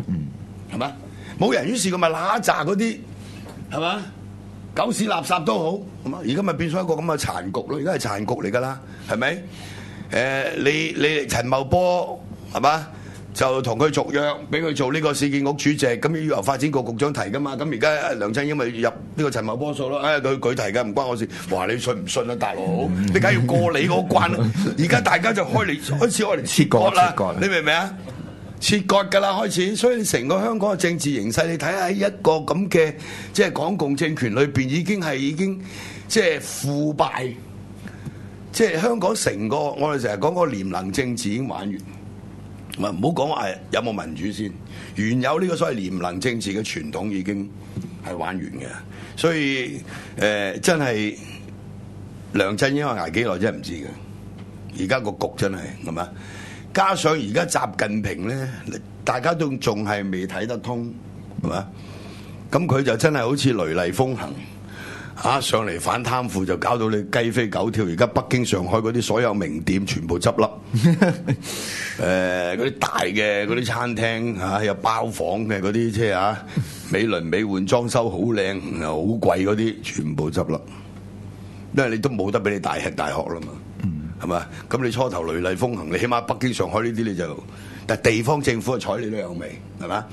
係嘛？冇人，於是佢咪揦扎嗰啲係嘛？狗屎垃圾都好？而家咪變咗一個咁嘅殘局咯，而家係殘局嚟㗎啦，係咪？誒、你你陳茂波係嘛？就同佢續約，俾佢做呢個市建局主席，咁要由發展局局長提㗎嘛。咁而家梁振英咪入呢個陳茂波數咯。誒、佢佢提㗎，唔關我事。話你信唔信啊，大佬？[laughs] 你梗係要過你嗰關啦。而家大家就開嚟開始開嚟切割啦 [laughs] 切割啦，你明唔明啊？切割㗎啦，開始，所以你成個香港嘅政治形勢，你睇下喺一個咁嘅即係港共政權裏邊，已經係已經即係腐敗，即係香港成個我哋成日講嗰個廉能政治已經玩完。唔係唔好講話有冇民主先，原有呢個所謂廉能政治嘅傳統已經係玩完嘅，所以誒、真係梁振英話捱幾耐真係唔知嘅，而家個局真係係嘛？加上而家習近平咧，大家都仲係未睇得通，係嘛？咁佢就真係好似雷厲風行。啊！上嚟反貪腐就搞到你雞飛狗跳，而家北京、上海嗰啲所有名店全部執笠。[laughs] 誒嗰啲大嘅嗰啲餐廳嚇、有包房嘅嗰啲即係啊，美輪美奐裝修好靚又好貴嗰啲，全部執笠。因為你都冇得俾你大吃大喝啦嘛，係嘛、咁你初頭雷厲風行，你起碼北京、上海呢啲你就，但係地方政府啊睬你都有味，係嘛？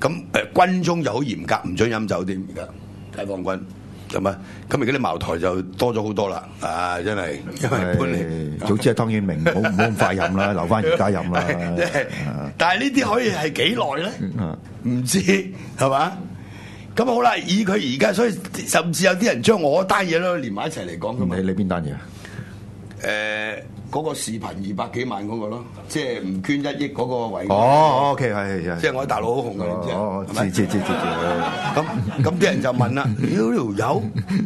咁誒、呃、軍中就好嚴格，唔准飲酒添，而家解放軍係嘛？咁而家啲茅台就多咗好多啦，啊真係，因為搬嚟。係早知係湯圓明，唔好唔好咁快飲啦，[laughs] 留翻而家飲啦。但係呢啲可以係幾耐咧？啊唔知係嘛？咁好啦，以佢而家，所以甚至有啲人將我單嘢都連埋一齊嚟講噶嘛。你你邊單嘢啊？誒嗰個視頻二百幾萬嗰個咯，即係唔捐一億嗰個位。哦，OK，係係。即係我喺大陸好紅嘅，你知哦，知知知知知。咁咁啲人就問啦：屌條友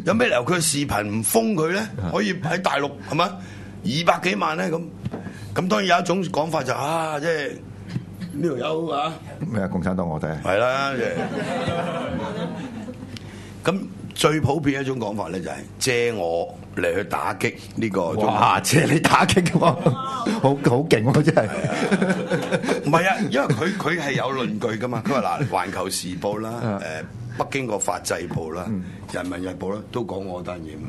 有咩理由佢視頻唔封佢咧？可以喺大陸係嘛？二百幾萬咧咁，咁當然有一種講法就啊，即係呢條友啊。咩啊？共產黨我睇。係啦，咁最普遍一種講法咧，就係借我嚟去打擊呢個哇！借你打擊喎，好好勁喎，真係。唔係啊，因為佢 [laughs] 佢係有論據噶嘛。佢話嗱，[laughs]《環球時報》啦，誒北京個法制報啦，人民日報》啦，都講我單嘢嘛。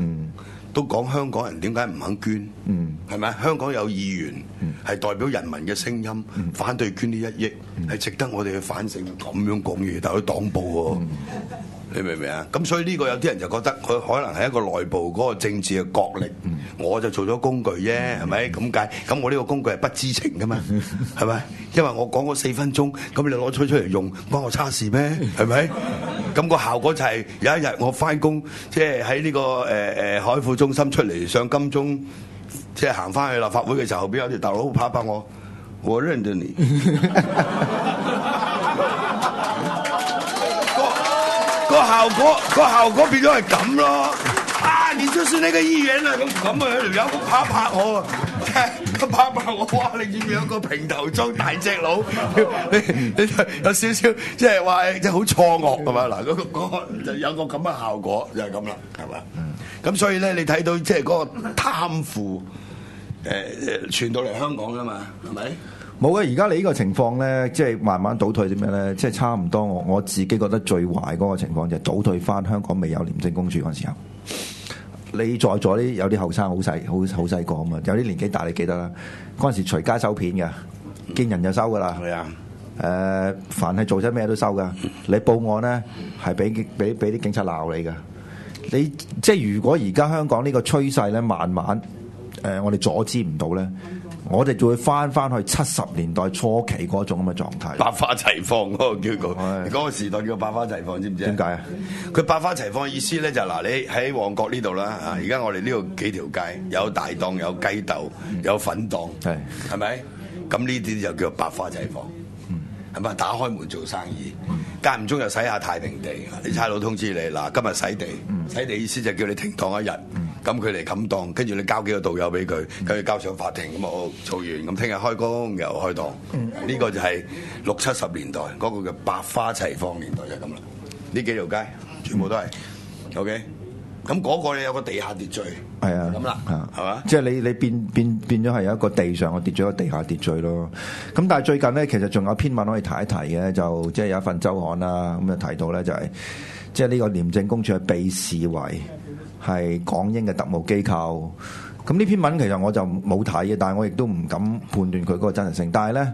都講香港人點解唔肯捐，係咪？香港有議員係代表人民嘅聲音，反對捐呢一億，係值得我哋去反省。咁樣講嘢，但係佢黨報喎。你明唔明啊？咁所以呢個有啲人就覺得佢可能係一個內部嗰個政治嘅角力，我就做咗工具啫，係咪咁解？咁我呢個工具係不知情噶嘛，係咪？因為我講嗰四分鐘，咁你攞出出嚟用，關我差事咩？係咪？咁個效果就係有一日我翻工，即係喺呢個誒誒海富中心出嚟上金鐘，即係行翻去立法會嘅時候，後邊有條大佬拍一拍我，我認得你。個效果個效果變咗係咁咯，啊！你就是那個議員啦，咁咁啊有條友拍一拍我啊，佢 [laughs] 拍一拍我，哇！你見唔見有個平頭裝大隻佬，[laughs] 你你有少少即係話即係好錯愕係嘛？嗱，嗰個嗰就有個咁嘅效果就係咁啦，係嘛？咁所以咧，你睇到即係嗰個貪腐誒誒傳到嚟香港噶嘛，係咪？冇啊！而家你呢個情況咧，即係慢慢倒退啲咩咧？即係差唔多我我自己覺得最壞嗰個情況就係倒退翻香港未有廉政公署嗰陣時候。你在座啲有啲後生好細好好細個啊嘛，有啲年紀大你記得啦。嗰陣時隨街收片嘅，見人就收噶啦。係啊，誒、凡係做咗咩都收噶。你報案咧係俾俾俾啲警察鬧你噶。你即係如果而家香港呢個趨勢咧，慢慢誒、我哋阻止唔到咧，我哋就會翻翻去七十年代初期嗰種咁嘅狀態。百花齊放嗰個叫做係嗰個時代叫百花齊放，知唔知？點解啊？佢百花齊放嘅意思咧就係嗱，你喺旺角呢度啦，啊，而家我哋呢度幾條街有大檔，有雞竇，有粉檔，係係咪？咁呢啲就叫百花齊放，係咪？打開門做生意，間唔中又洗下太平地。你差佬通知你嗱，今日洗地，洗地意思就叫你停檔一日，咁佢嚟冚檔，跟住你交幾個導遊俾佢，跟住交上法庭，咁啊好做完，咁聽日開工又開檔。呢個就係六七十年代嗰個叫百花齊放年代就係咁啦。呢幾條街全部都係。OK，咁嗰個你有個地下秩序，係啊，咁啦啊。係嘛？即係你你變變變咗係有一個地上嘅秩序，一個地下秩序咯。咁但係最近咧，其實仲有篇文可以提一提嘅，就即係有一份周刊啦，咁就提到咧就係、即係呢個廉政公署係被視為係港英嘅特務機構。咁呢篇文其實我就冇睇嘅，但係我亦都唔敢判斷佢嗰個真實性。但係咧，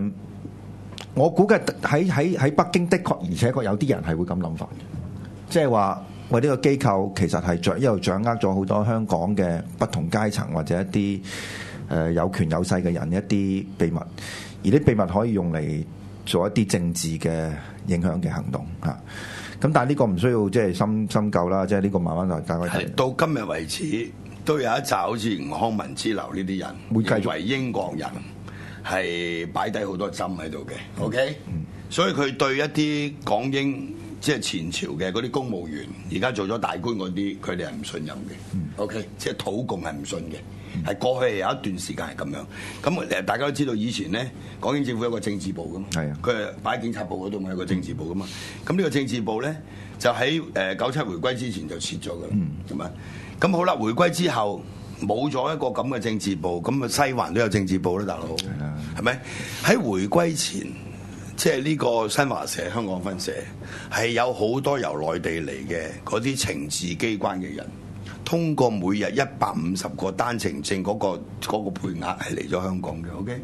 誒、我估計喺喺北京的確，而且確有啲人係會咁諗法嘅。即係話，喂呢個機構其實係掌一路掌握咗好多香港嘅不同階層或者一啲誒、有權有勢嘅人一啲秘密，而啲秘密可以用嚟做一啲政治嘅影響嘅行動。咁、但係呢個唔需要即係深深究啦，即係呢個慢慢就大家睇係。到今日為止，都有一紮好似吳康文之流呢啲人，會繼續認為英國人係擺低好多針喺度嘅。OK，所以佢對一啲港英即係前朝嘅嗰啲公務員，而家做咗大官嗰啲，佢哋係唔信任嘅。OK，即係土共係唔信嘅，係過去有一段時間係咁樣。咁誒，大家都知道以前咧，港英政府有個政治部噶嘛，佢係擺喺警察部嗰度咪，有個政治部噶嘛。咁呢個政治部咧，就喺誒九七回歸之前就撤咗噶啦，係咪？咁好啦，回歸之後。冇咗一個咁嘅政治部，咁啊西環都有政治部啦，大佬，係咪？喺回歸前，即係呢個新華社、香港分社係有好多由內地嚟嘅嗰啲情治機關嘅人，通過每日一百五十個單程證嗰、個嗰、個配額係嚟咗香港嘅，OK？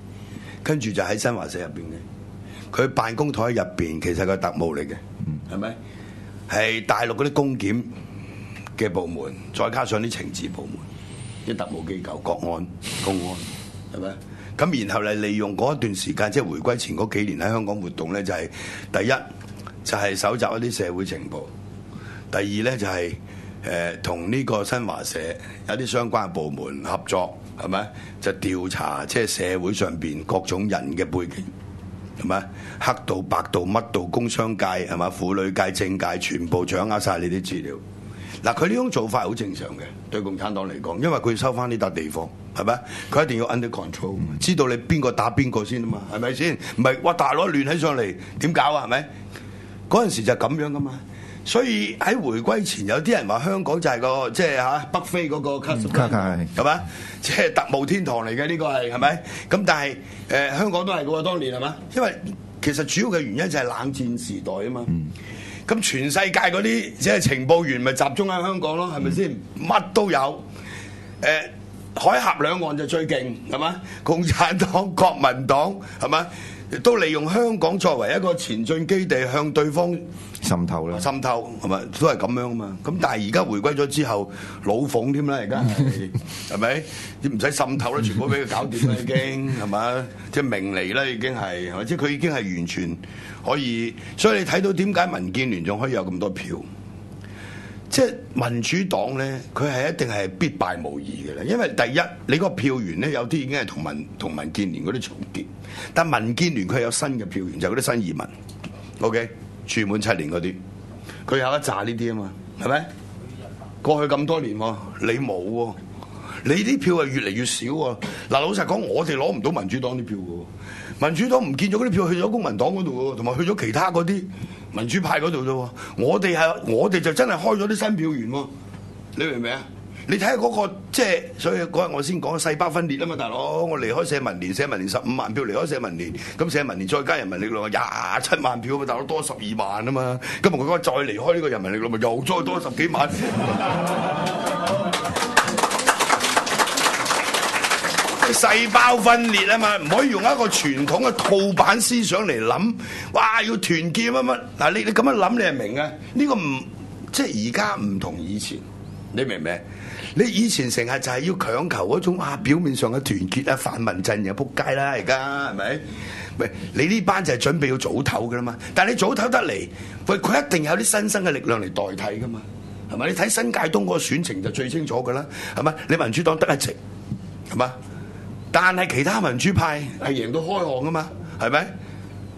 跟住就喺新華社入邊嘅，佢辦公台入邊其實係個特務嚟嘅，係咪？係大陸嗰啲公檢嘅部門，再加上啲情治部門。啲特務機構、國安、公安，係咪？咁然後嚟利用嗰一段時間，即係回歸前嗰幾年喺香港活動咧，就係、第一就係、搜集一啲社會情報，第二咧就係誒同呢個新華社有啲相關部門合作，係咪？就調查即係社會上邊各種人嘅背景。係咪？黑道、白道、乜道、工商界係嘛？婦女界、政界，全部掌握晒你啲資料。嗱，佢呢種做法係好正常嘅，對共產黨嚟講，因為佢收翻呢笪地方，係咪？佢一定要 under control，知道你邊個打邊個先啊嘛，係咪先？唔係哇大佬亂起上嚟點搞啊？係咪？嗰陣時就咁樣噶嘛。所以喺回歸前，有啲人話香港就係個即係嚇北非嗰個卡什卡卡係係嘛？即係特務天堂嚟嘅呢個係係咪？咁但係誒、呃香港都係嘅喎，當年係嘛？因為其實主要嘅原因就係冷戰時代啊嘛。咁、全世界嗰啲即係情報員咪集中喺香港咯，係咪先？乜都有誒。呃海峽兩岸就最勁係嘛？[laughs] 共產黨、國民黨係嘛？都利用香港作為一個前進基地，向對方滲透啦。滲透係咪都係咁樣啊嘛？咁但係而家回歸咗之後，老鳳添啦，而家 [laughs] 係係咪？你唔使滲透啦，全部俾佢搞掂啦，已經係咪？即係明嚟啦，已經係係咪？即係佢已經係完全可以，所以你睇到點解民建聯仲可以有咁多票？即係民主黨咧，佢係一定係必敗無疑嘅啦。因為第一，你個票源咧有啲已經係同民同民建聯嗰啲重疊，但民建聯佢有新嘅票源，就嗰啲新移民。OK，住滿七年嗰啲，佢有一紮呢啲啊嘛，係咪？過去咁多年喎，你冇喎，你啲票係越嚟越少喎。嗱，老實講，我哋攞唔到民主黨啲票嘅喎。民主黨唔見咗嗰啲票，去咗公民黨嗰度喎，同埋去咗其他嗰啲民主派嗰度啫喎。我哋係我哋就真係開咗啲新票源喎，你明唔明啊？你睇下嗰個即係，所以嗰日我先講細胞分裂啊嘛，大佬，我離開社民連，社民連十五萬票離開社民連，咁社民連再加人民力量廿七萬票啊嘛，大佬多十二萬啊嘛，今日佢講再離開呢個人民力量，咪又再多十幾萬。細胞分裂啊嘛，唔可以用一個傳統嘅套版思想嚟諗，哇要團結乜乜嗱，你你咁樣諗你係明嘅，呢、個唔即係而家唔同以前，你明唔明？你以前成日就係要強求嗰種表面上嘅團結啊，泛民陣營撲街啦，而家係咪？喂，你呢班就係準備要早唞噶啦嘛，但係你早唞得嚟，喂佢一定有啲新生嘅力量嚟代替噶嘛，係咪？你睇新界東嗰個選情就最清楚噶啦，係咪？你民主黨得一席，係嘛？但係其他民主派係贏到開巷噶嘛，係咪？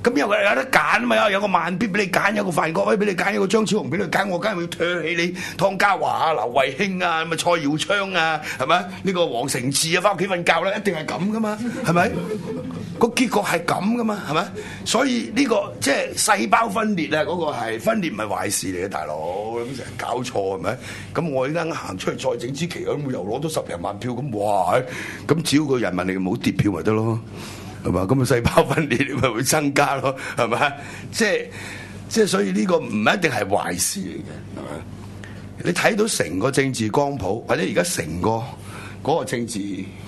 咁有有得揀啊嘛，有個萬必俾你揀，有個范國威俾你揀，有個張超雄俾你揀，我梗係要唾起你湯家華啊、劉慧卿啊、咪蔡耀昌啊，係咪？呢、個黃成智啊，翻屋企瞓覺啦，一定係咁噶嘛，係咪？個結局係咁噶嘛，係咪？所以呢、個即係細胞分裂啊，嗰、個係分裂唔係壞事嚟嘅，大佬咁成日搞錯係咪？咁我依家行出去再整支旗，咁又攞到十零萬票，咁哇！咁只要個人民力冇跌票咪得咯。係嘛？咁啊細胞分裂你咪會增加咯，係咪？即係即係，所以呢個唔一定係壞事嚟嘅，係咪？你睇到成個政治光譜，或者而家成個嗰個政治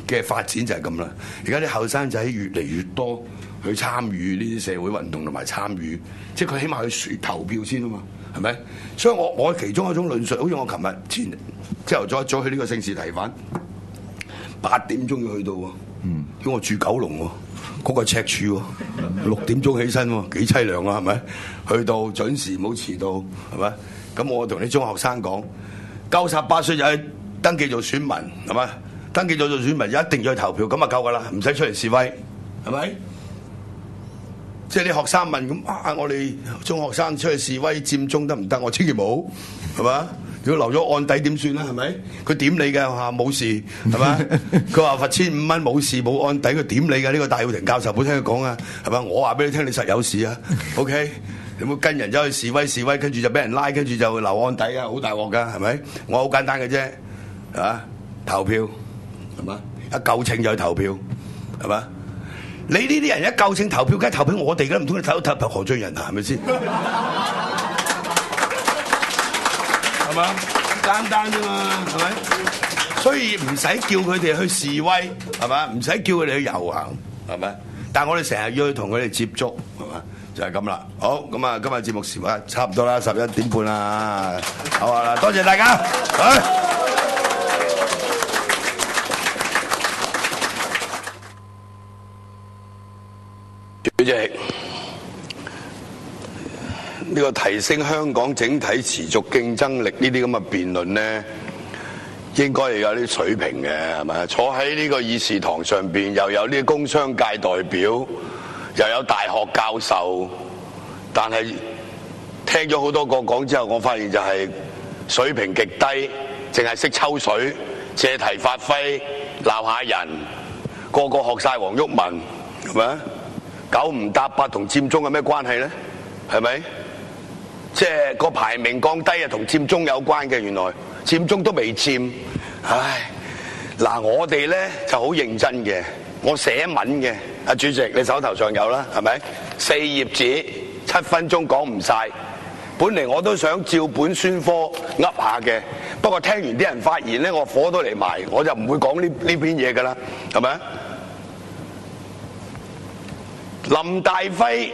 嘅發展就係咁啦。而家啲後生仔越嚟越多去參與呢啲社會運動同埋參與，即係佢起碼去投票先啊嘛，係咪？所以我我其中一種論述，好似我琴日前朝頭早一早去呢個聖士提反，八點鐘要去到喎，嗯，因為我住九龍喎。嗰個赤柱喎，[laughs] 六點鐘起身喎，幾凄涼啊，係咪？去到準時冇遲到，係咪？咁我同啲中學生講，夠十八歲就去登記做選民，係咪？登記咗做選民一定要去投票，咁啊夠噶啦，唔使出嚟示威，係咪？即係啲學生問咁啊，我哋中學生出去示威佔中得唔得？我千祈冇，係嘛？如果留咗案底點算啊？係咪？佢點你嘅嚇冇事係嘛？[laughs] 佢話罰千五蚊冇事冇案底，佢點你嘅？呢、個戴耀廷教授冇聽佢講啊？係嘛？我話俾你聽，你實有事啊？OK？有冇跟人走去示威示威，跟住就俾人拉，跟住就留案底啊？好大鑊㗎，係咪？我好簡單嘅啫，係嘛？投票係嘛？一夠稱就去投票係嘛？你呢啲人一夠稱投票，梗係投票我哋㗎，唔通你投投投何俊仁啊？係咪先？係嘛？簡單啫嘛，係咪？所以唔使叫佢哋去示威，係嘛？唔使叫佢哋去遊行，係咪？但係我哋成日要去同佢哋接觸，係嘛？就係咁啦。好，咁啊，今日節目時間差唔多啦，十一點半啦。好啊，多謝大家。主席，呢、個提升香港整體持續競爭力呢啲咁嘅辯論呢，應該係有啲水平嘅，系咪？坐喺呢個議事堂上边，又有啲工商界代表，又有大學教授，但係聽咗好多個講之後，我發現就係水平極低，淨係識抽水、借題發揮、鬧下人，個個學晒黃毓民，系咪？九唔搭八同佔中有咩關係咧？係咪？即係個排名降低啊，同佔中有關嘅。原來佔中都未佔，唉！嗱，我哋咧就好認真嘅，我寫文嘅。阿主席，你手頭上有啦，係咪？四頁紙，七分鐘講唔晒。本嚟我都想照本宣科噏下嘅，不過聽完啲人發言咧，我火都嚟埋，我就唔會講呢呢篇嘢噶啦，係咪？林大輝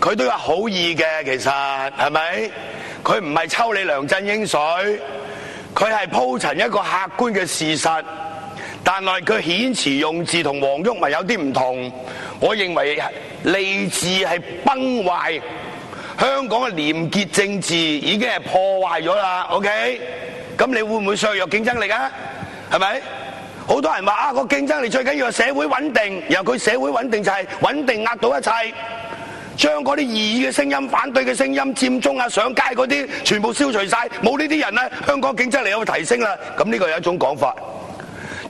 佢都有好意嘅，其實係咪？佢唔係抽你梁振英水，佢係鋪陳一個客觀嘅事實，但係佢遣詞用字同黃毓民有啲唔同。我認為吏治係崩壞，香港嘅廉潔政治已經係破壞咗啦。OK，咁你會唔會削弱競爭力啊？係咪？好多人話啊，個競爭力最緊要係社會穩定，然後佢社會穩定就係穩定壓倒一切，將嗰啲異議嘅聲音、反對嘅聲音、佔中啊、上街嗰啲全部消除晒，冇呢啲人咧，香港競爭力有提升啦。咁呢個有一種講法。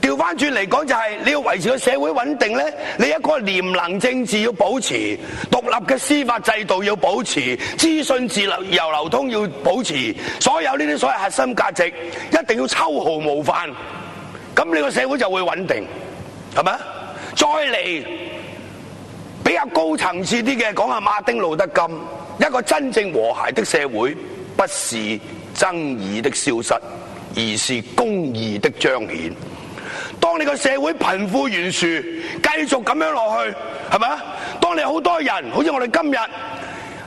調翻轉嚟講就係、你要維持個社會穩定咧，你一個廉能政治要保持，獨立嘅司法制度要保持，資訊自由流通要保持，所有呢啲所謂核心價值一定要秋毫無犯。咁你個社會就會穩定，係咪？再嚟比較高層次啲嘅，講下馬丁路德金，一個真正和諧的社會，不是爭議的消失，而是公義的彰顯。當你個社會貧富懸殊繼續咁樣落去，係咪啊？當你好多人，好似我哋今日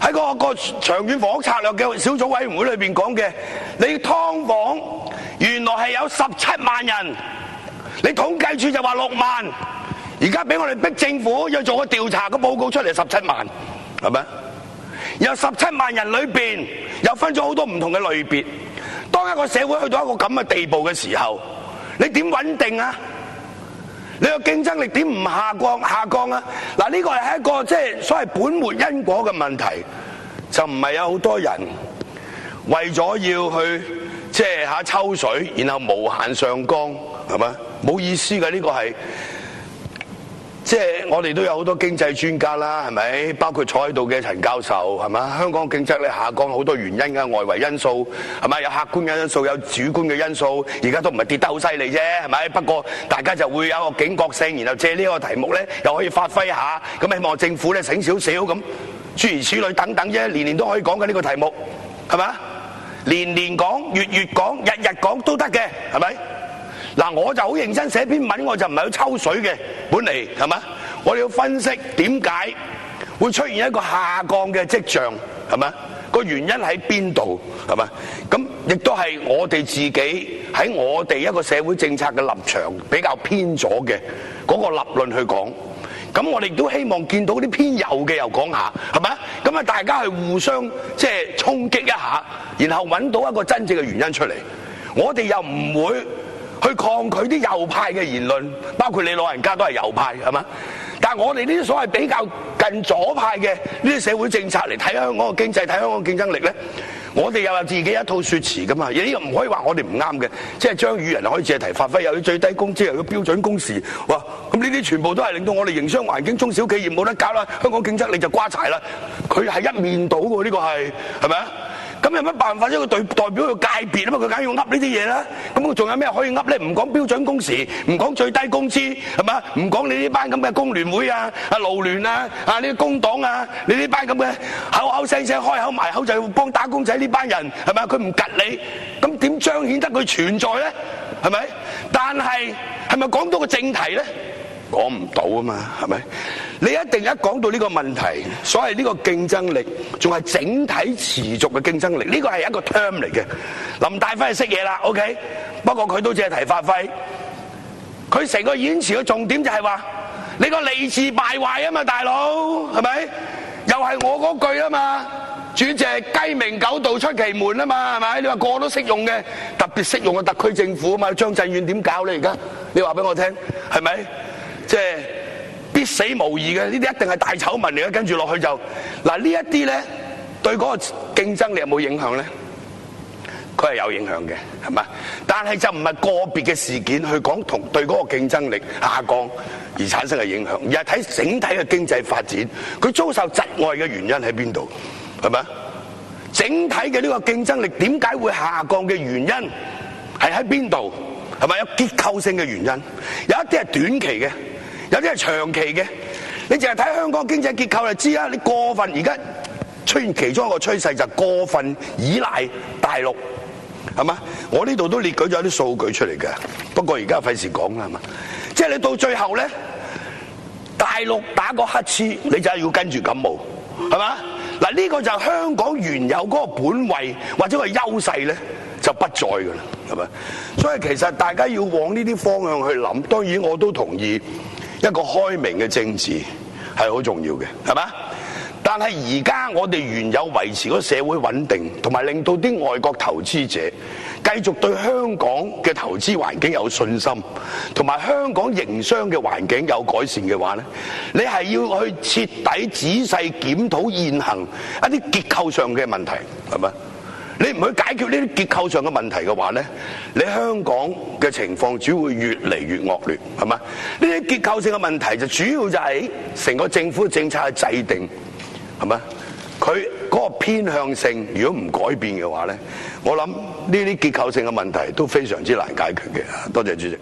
喺嗰個長遠房屋策略嘅小組委員會裏邊講嘅，你劏房原來係有十七萬人，你統計處就話六萬，而家俾我哋逼政府要做個調查個報告出嚟十七萬，係咪？有十七萬人裏邊又分咗好多唔同嘅類別。當一個社會去到一個咁嘅地步嘅時候，你點穩定啊？你個競爭力點唔下降下降啊？嗱，呢個係一個即係所謂本末因果嘅問題，就唔係有好多人為咗要去即係嚇抽水，然後無限上江，係咪？冇意思嘅呢個係。即係我哋都有好多經濟專家啦，係咪？包括坐喺度嘅陳教授，係咪？香港競爭力下降好多原因嘅外圍因素，係咪？有客觀嘅因素，有主觀嘅因素，而家都唔係跌得好犀利啫，係咪？不過大家就會有一個警覺性，然後借呢個題目咧，又可以發揮下，咁希望政府咧醒少少咁，諸如此類等等啫，年年都可以講嘅呢個題目，係咪？年年講、月月講、日日講都得嘅，係咪？嗱，我就好認真寫篇文，我就唔係去抽水嘅，本嚟係咪？我哋要分析點解會出現一個下降嘅跡象，係咪？個原因喺邊度，係咪？咁亦都係我哋自己喺我哋一個社會政策嘅立場比較偏左嘅嗰個立論去講。咁我哋都希望見到啲偏右嘅又講下，係咪？咁啊，大家去互相即係衝擊一下，然後揾到一個真正嘅原因出嚟。我哋又唔會。去抗拒啲右派嘅言論，包括你老人家都係右派，係嘛？但我哋呢啲所謂比較近左派嘅呢啲社會政策嚟睇香港嘅經濟、睇香港嘅競爭力咧，我哋又有自己一套説辭噶嘛。呢個唔可以話我哋唔啱嘅，即係將語人可以借題發揮，又要最低工資，又要標準工時，哇！咁呢啲全部都係令到我哋營商環境、中小企業冇得搞啦，香港競爭力就瓜柴啦。佢係一面倒喎，呢、個係係咪啊？咁有乜辦法啫？佢代代表個界別啊嘛，佢梗要噏呢啲嘢啦。咁佢仲有咩可以噏咧？唔講標準工時，唔講最低工資，係嘛？唔講你呢班咁嘅工聯會啊、啊勞聯啊、啊呢啲工黨啊，你呢班咁嘅口口聲聲開口埋口就要幫打工仔呢班人，係咪？佢唔吉你，咁點彰顯得佢存在咧？係咪？但係係咪講到個正題咧？講唔到啊嘛，係咪？你一定一講到呢個問題，所謂呢個競爭力，仲係整體持續嘅競爭力，呢個係一個 term 嚟嘅。林大輝係識嘢啦，OK，不過佢都借題發揮，佢成個演詞嘅重點就係話你個利字敗壞啊嘛，大佬係咪？又係我嗰句啊嘛。主席雞鳴狗盜出奇門啊嘛，係咪？你話個個都識用嘅，特別識用嘅特區政府啊嘛，張震遠點搞你而家？你話俾我聽，係咪？即係必死無疑嘅，呢啲一定係大醜聞嚟嘅。跟住落去就嗱呢一啲咧，對嗰個競爭力有冇影響咧？佢係有影響嘅，係咪？但係就唔係個別嘅事件去講同對嗰個競爭力下降而產生嘅影響，而係睇整體嘅經濟發展，佢遭受窒礙嘅原因喺邊度？係咪？整體嘅呢個競爭力點解會下降嘅原因係喺邊度？係咪有結構性嘅原因？有一啲係短期嘅，有啲係長期嘅。你淨係睇香港經濟結構就知啦。你過分而家出現其中一個趨勢就過分依賴大陸，係嘛？我呢度都列舉咗啲數據出嚟嘅，不過而家費事講啦，係嘛？即係你到最後咧，大陸打個乞嗤，你就係要跟住感冒，係嘛？嗱，呢個就香港原有嗰個本位或者個優勢咧，就不在噶啦，係咪？所以其實大家要往呢啲方向去諗。當然我都同意一個開明嘅政治係好重要嘅，係嘛？但係而家我哋原有維持個社會穩定，同埋令到啲外國投資者繼續對香港嘅投資環境有信心，同埋香港營商嘅環境有改善嘅話咧，你係要去徹底仔細檢討現行一啲結構上嘅問題，係咪？你唔去解決呢啲結構上嘅問題嘅話咧，你香港嘅情況只會越嚟越惡劣，係嘛？呢啲結構性嘅問題就主要就係成個政府政策嘅制定，係咪？佢嗰個偏向性如果唔改變嘅話咧，我諗呢啲結構性嘅問題都非常之難解決嘅。多謝主席。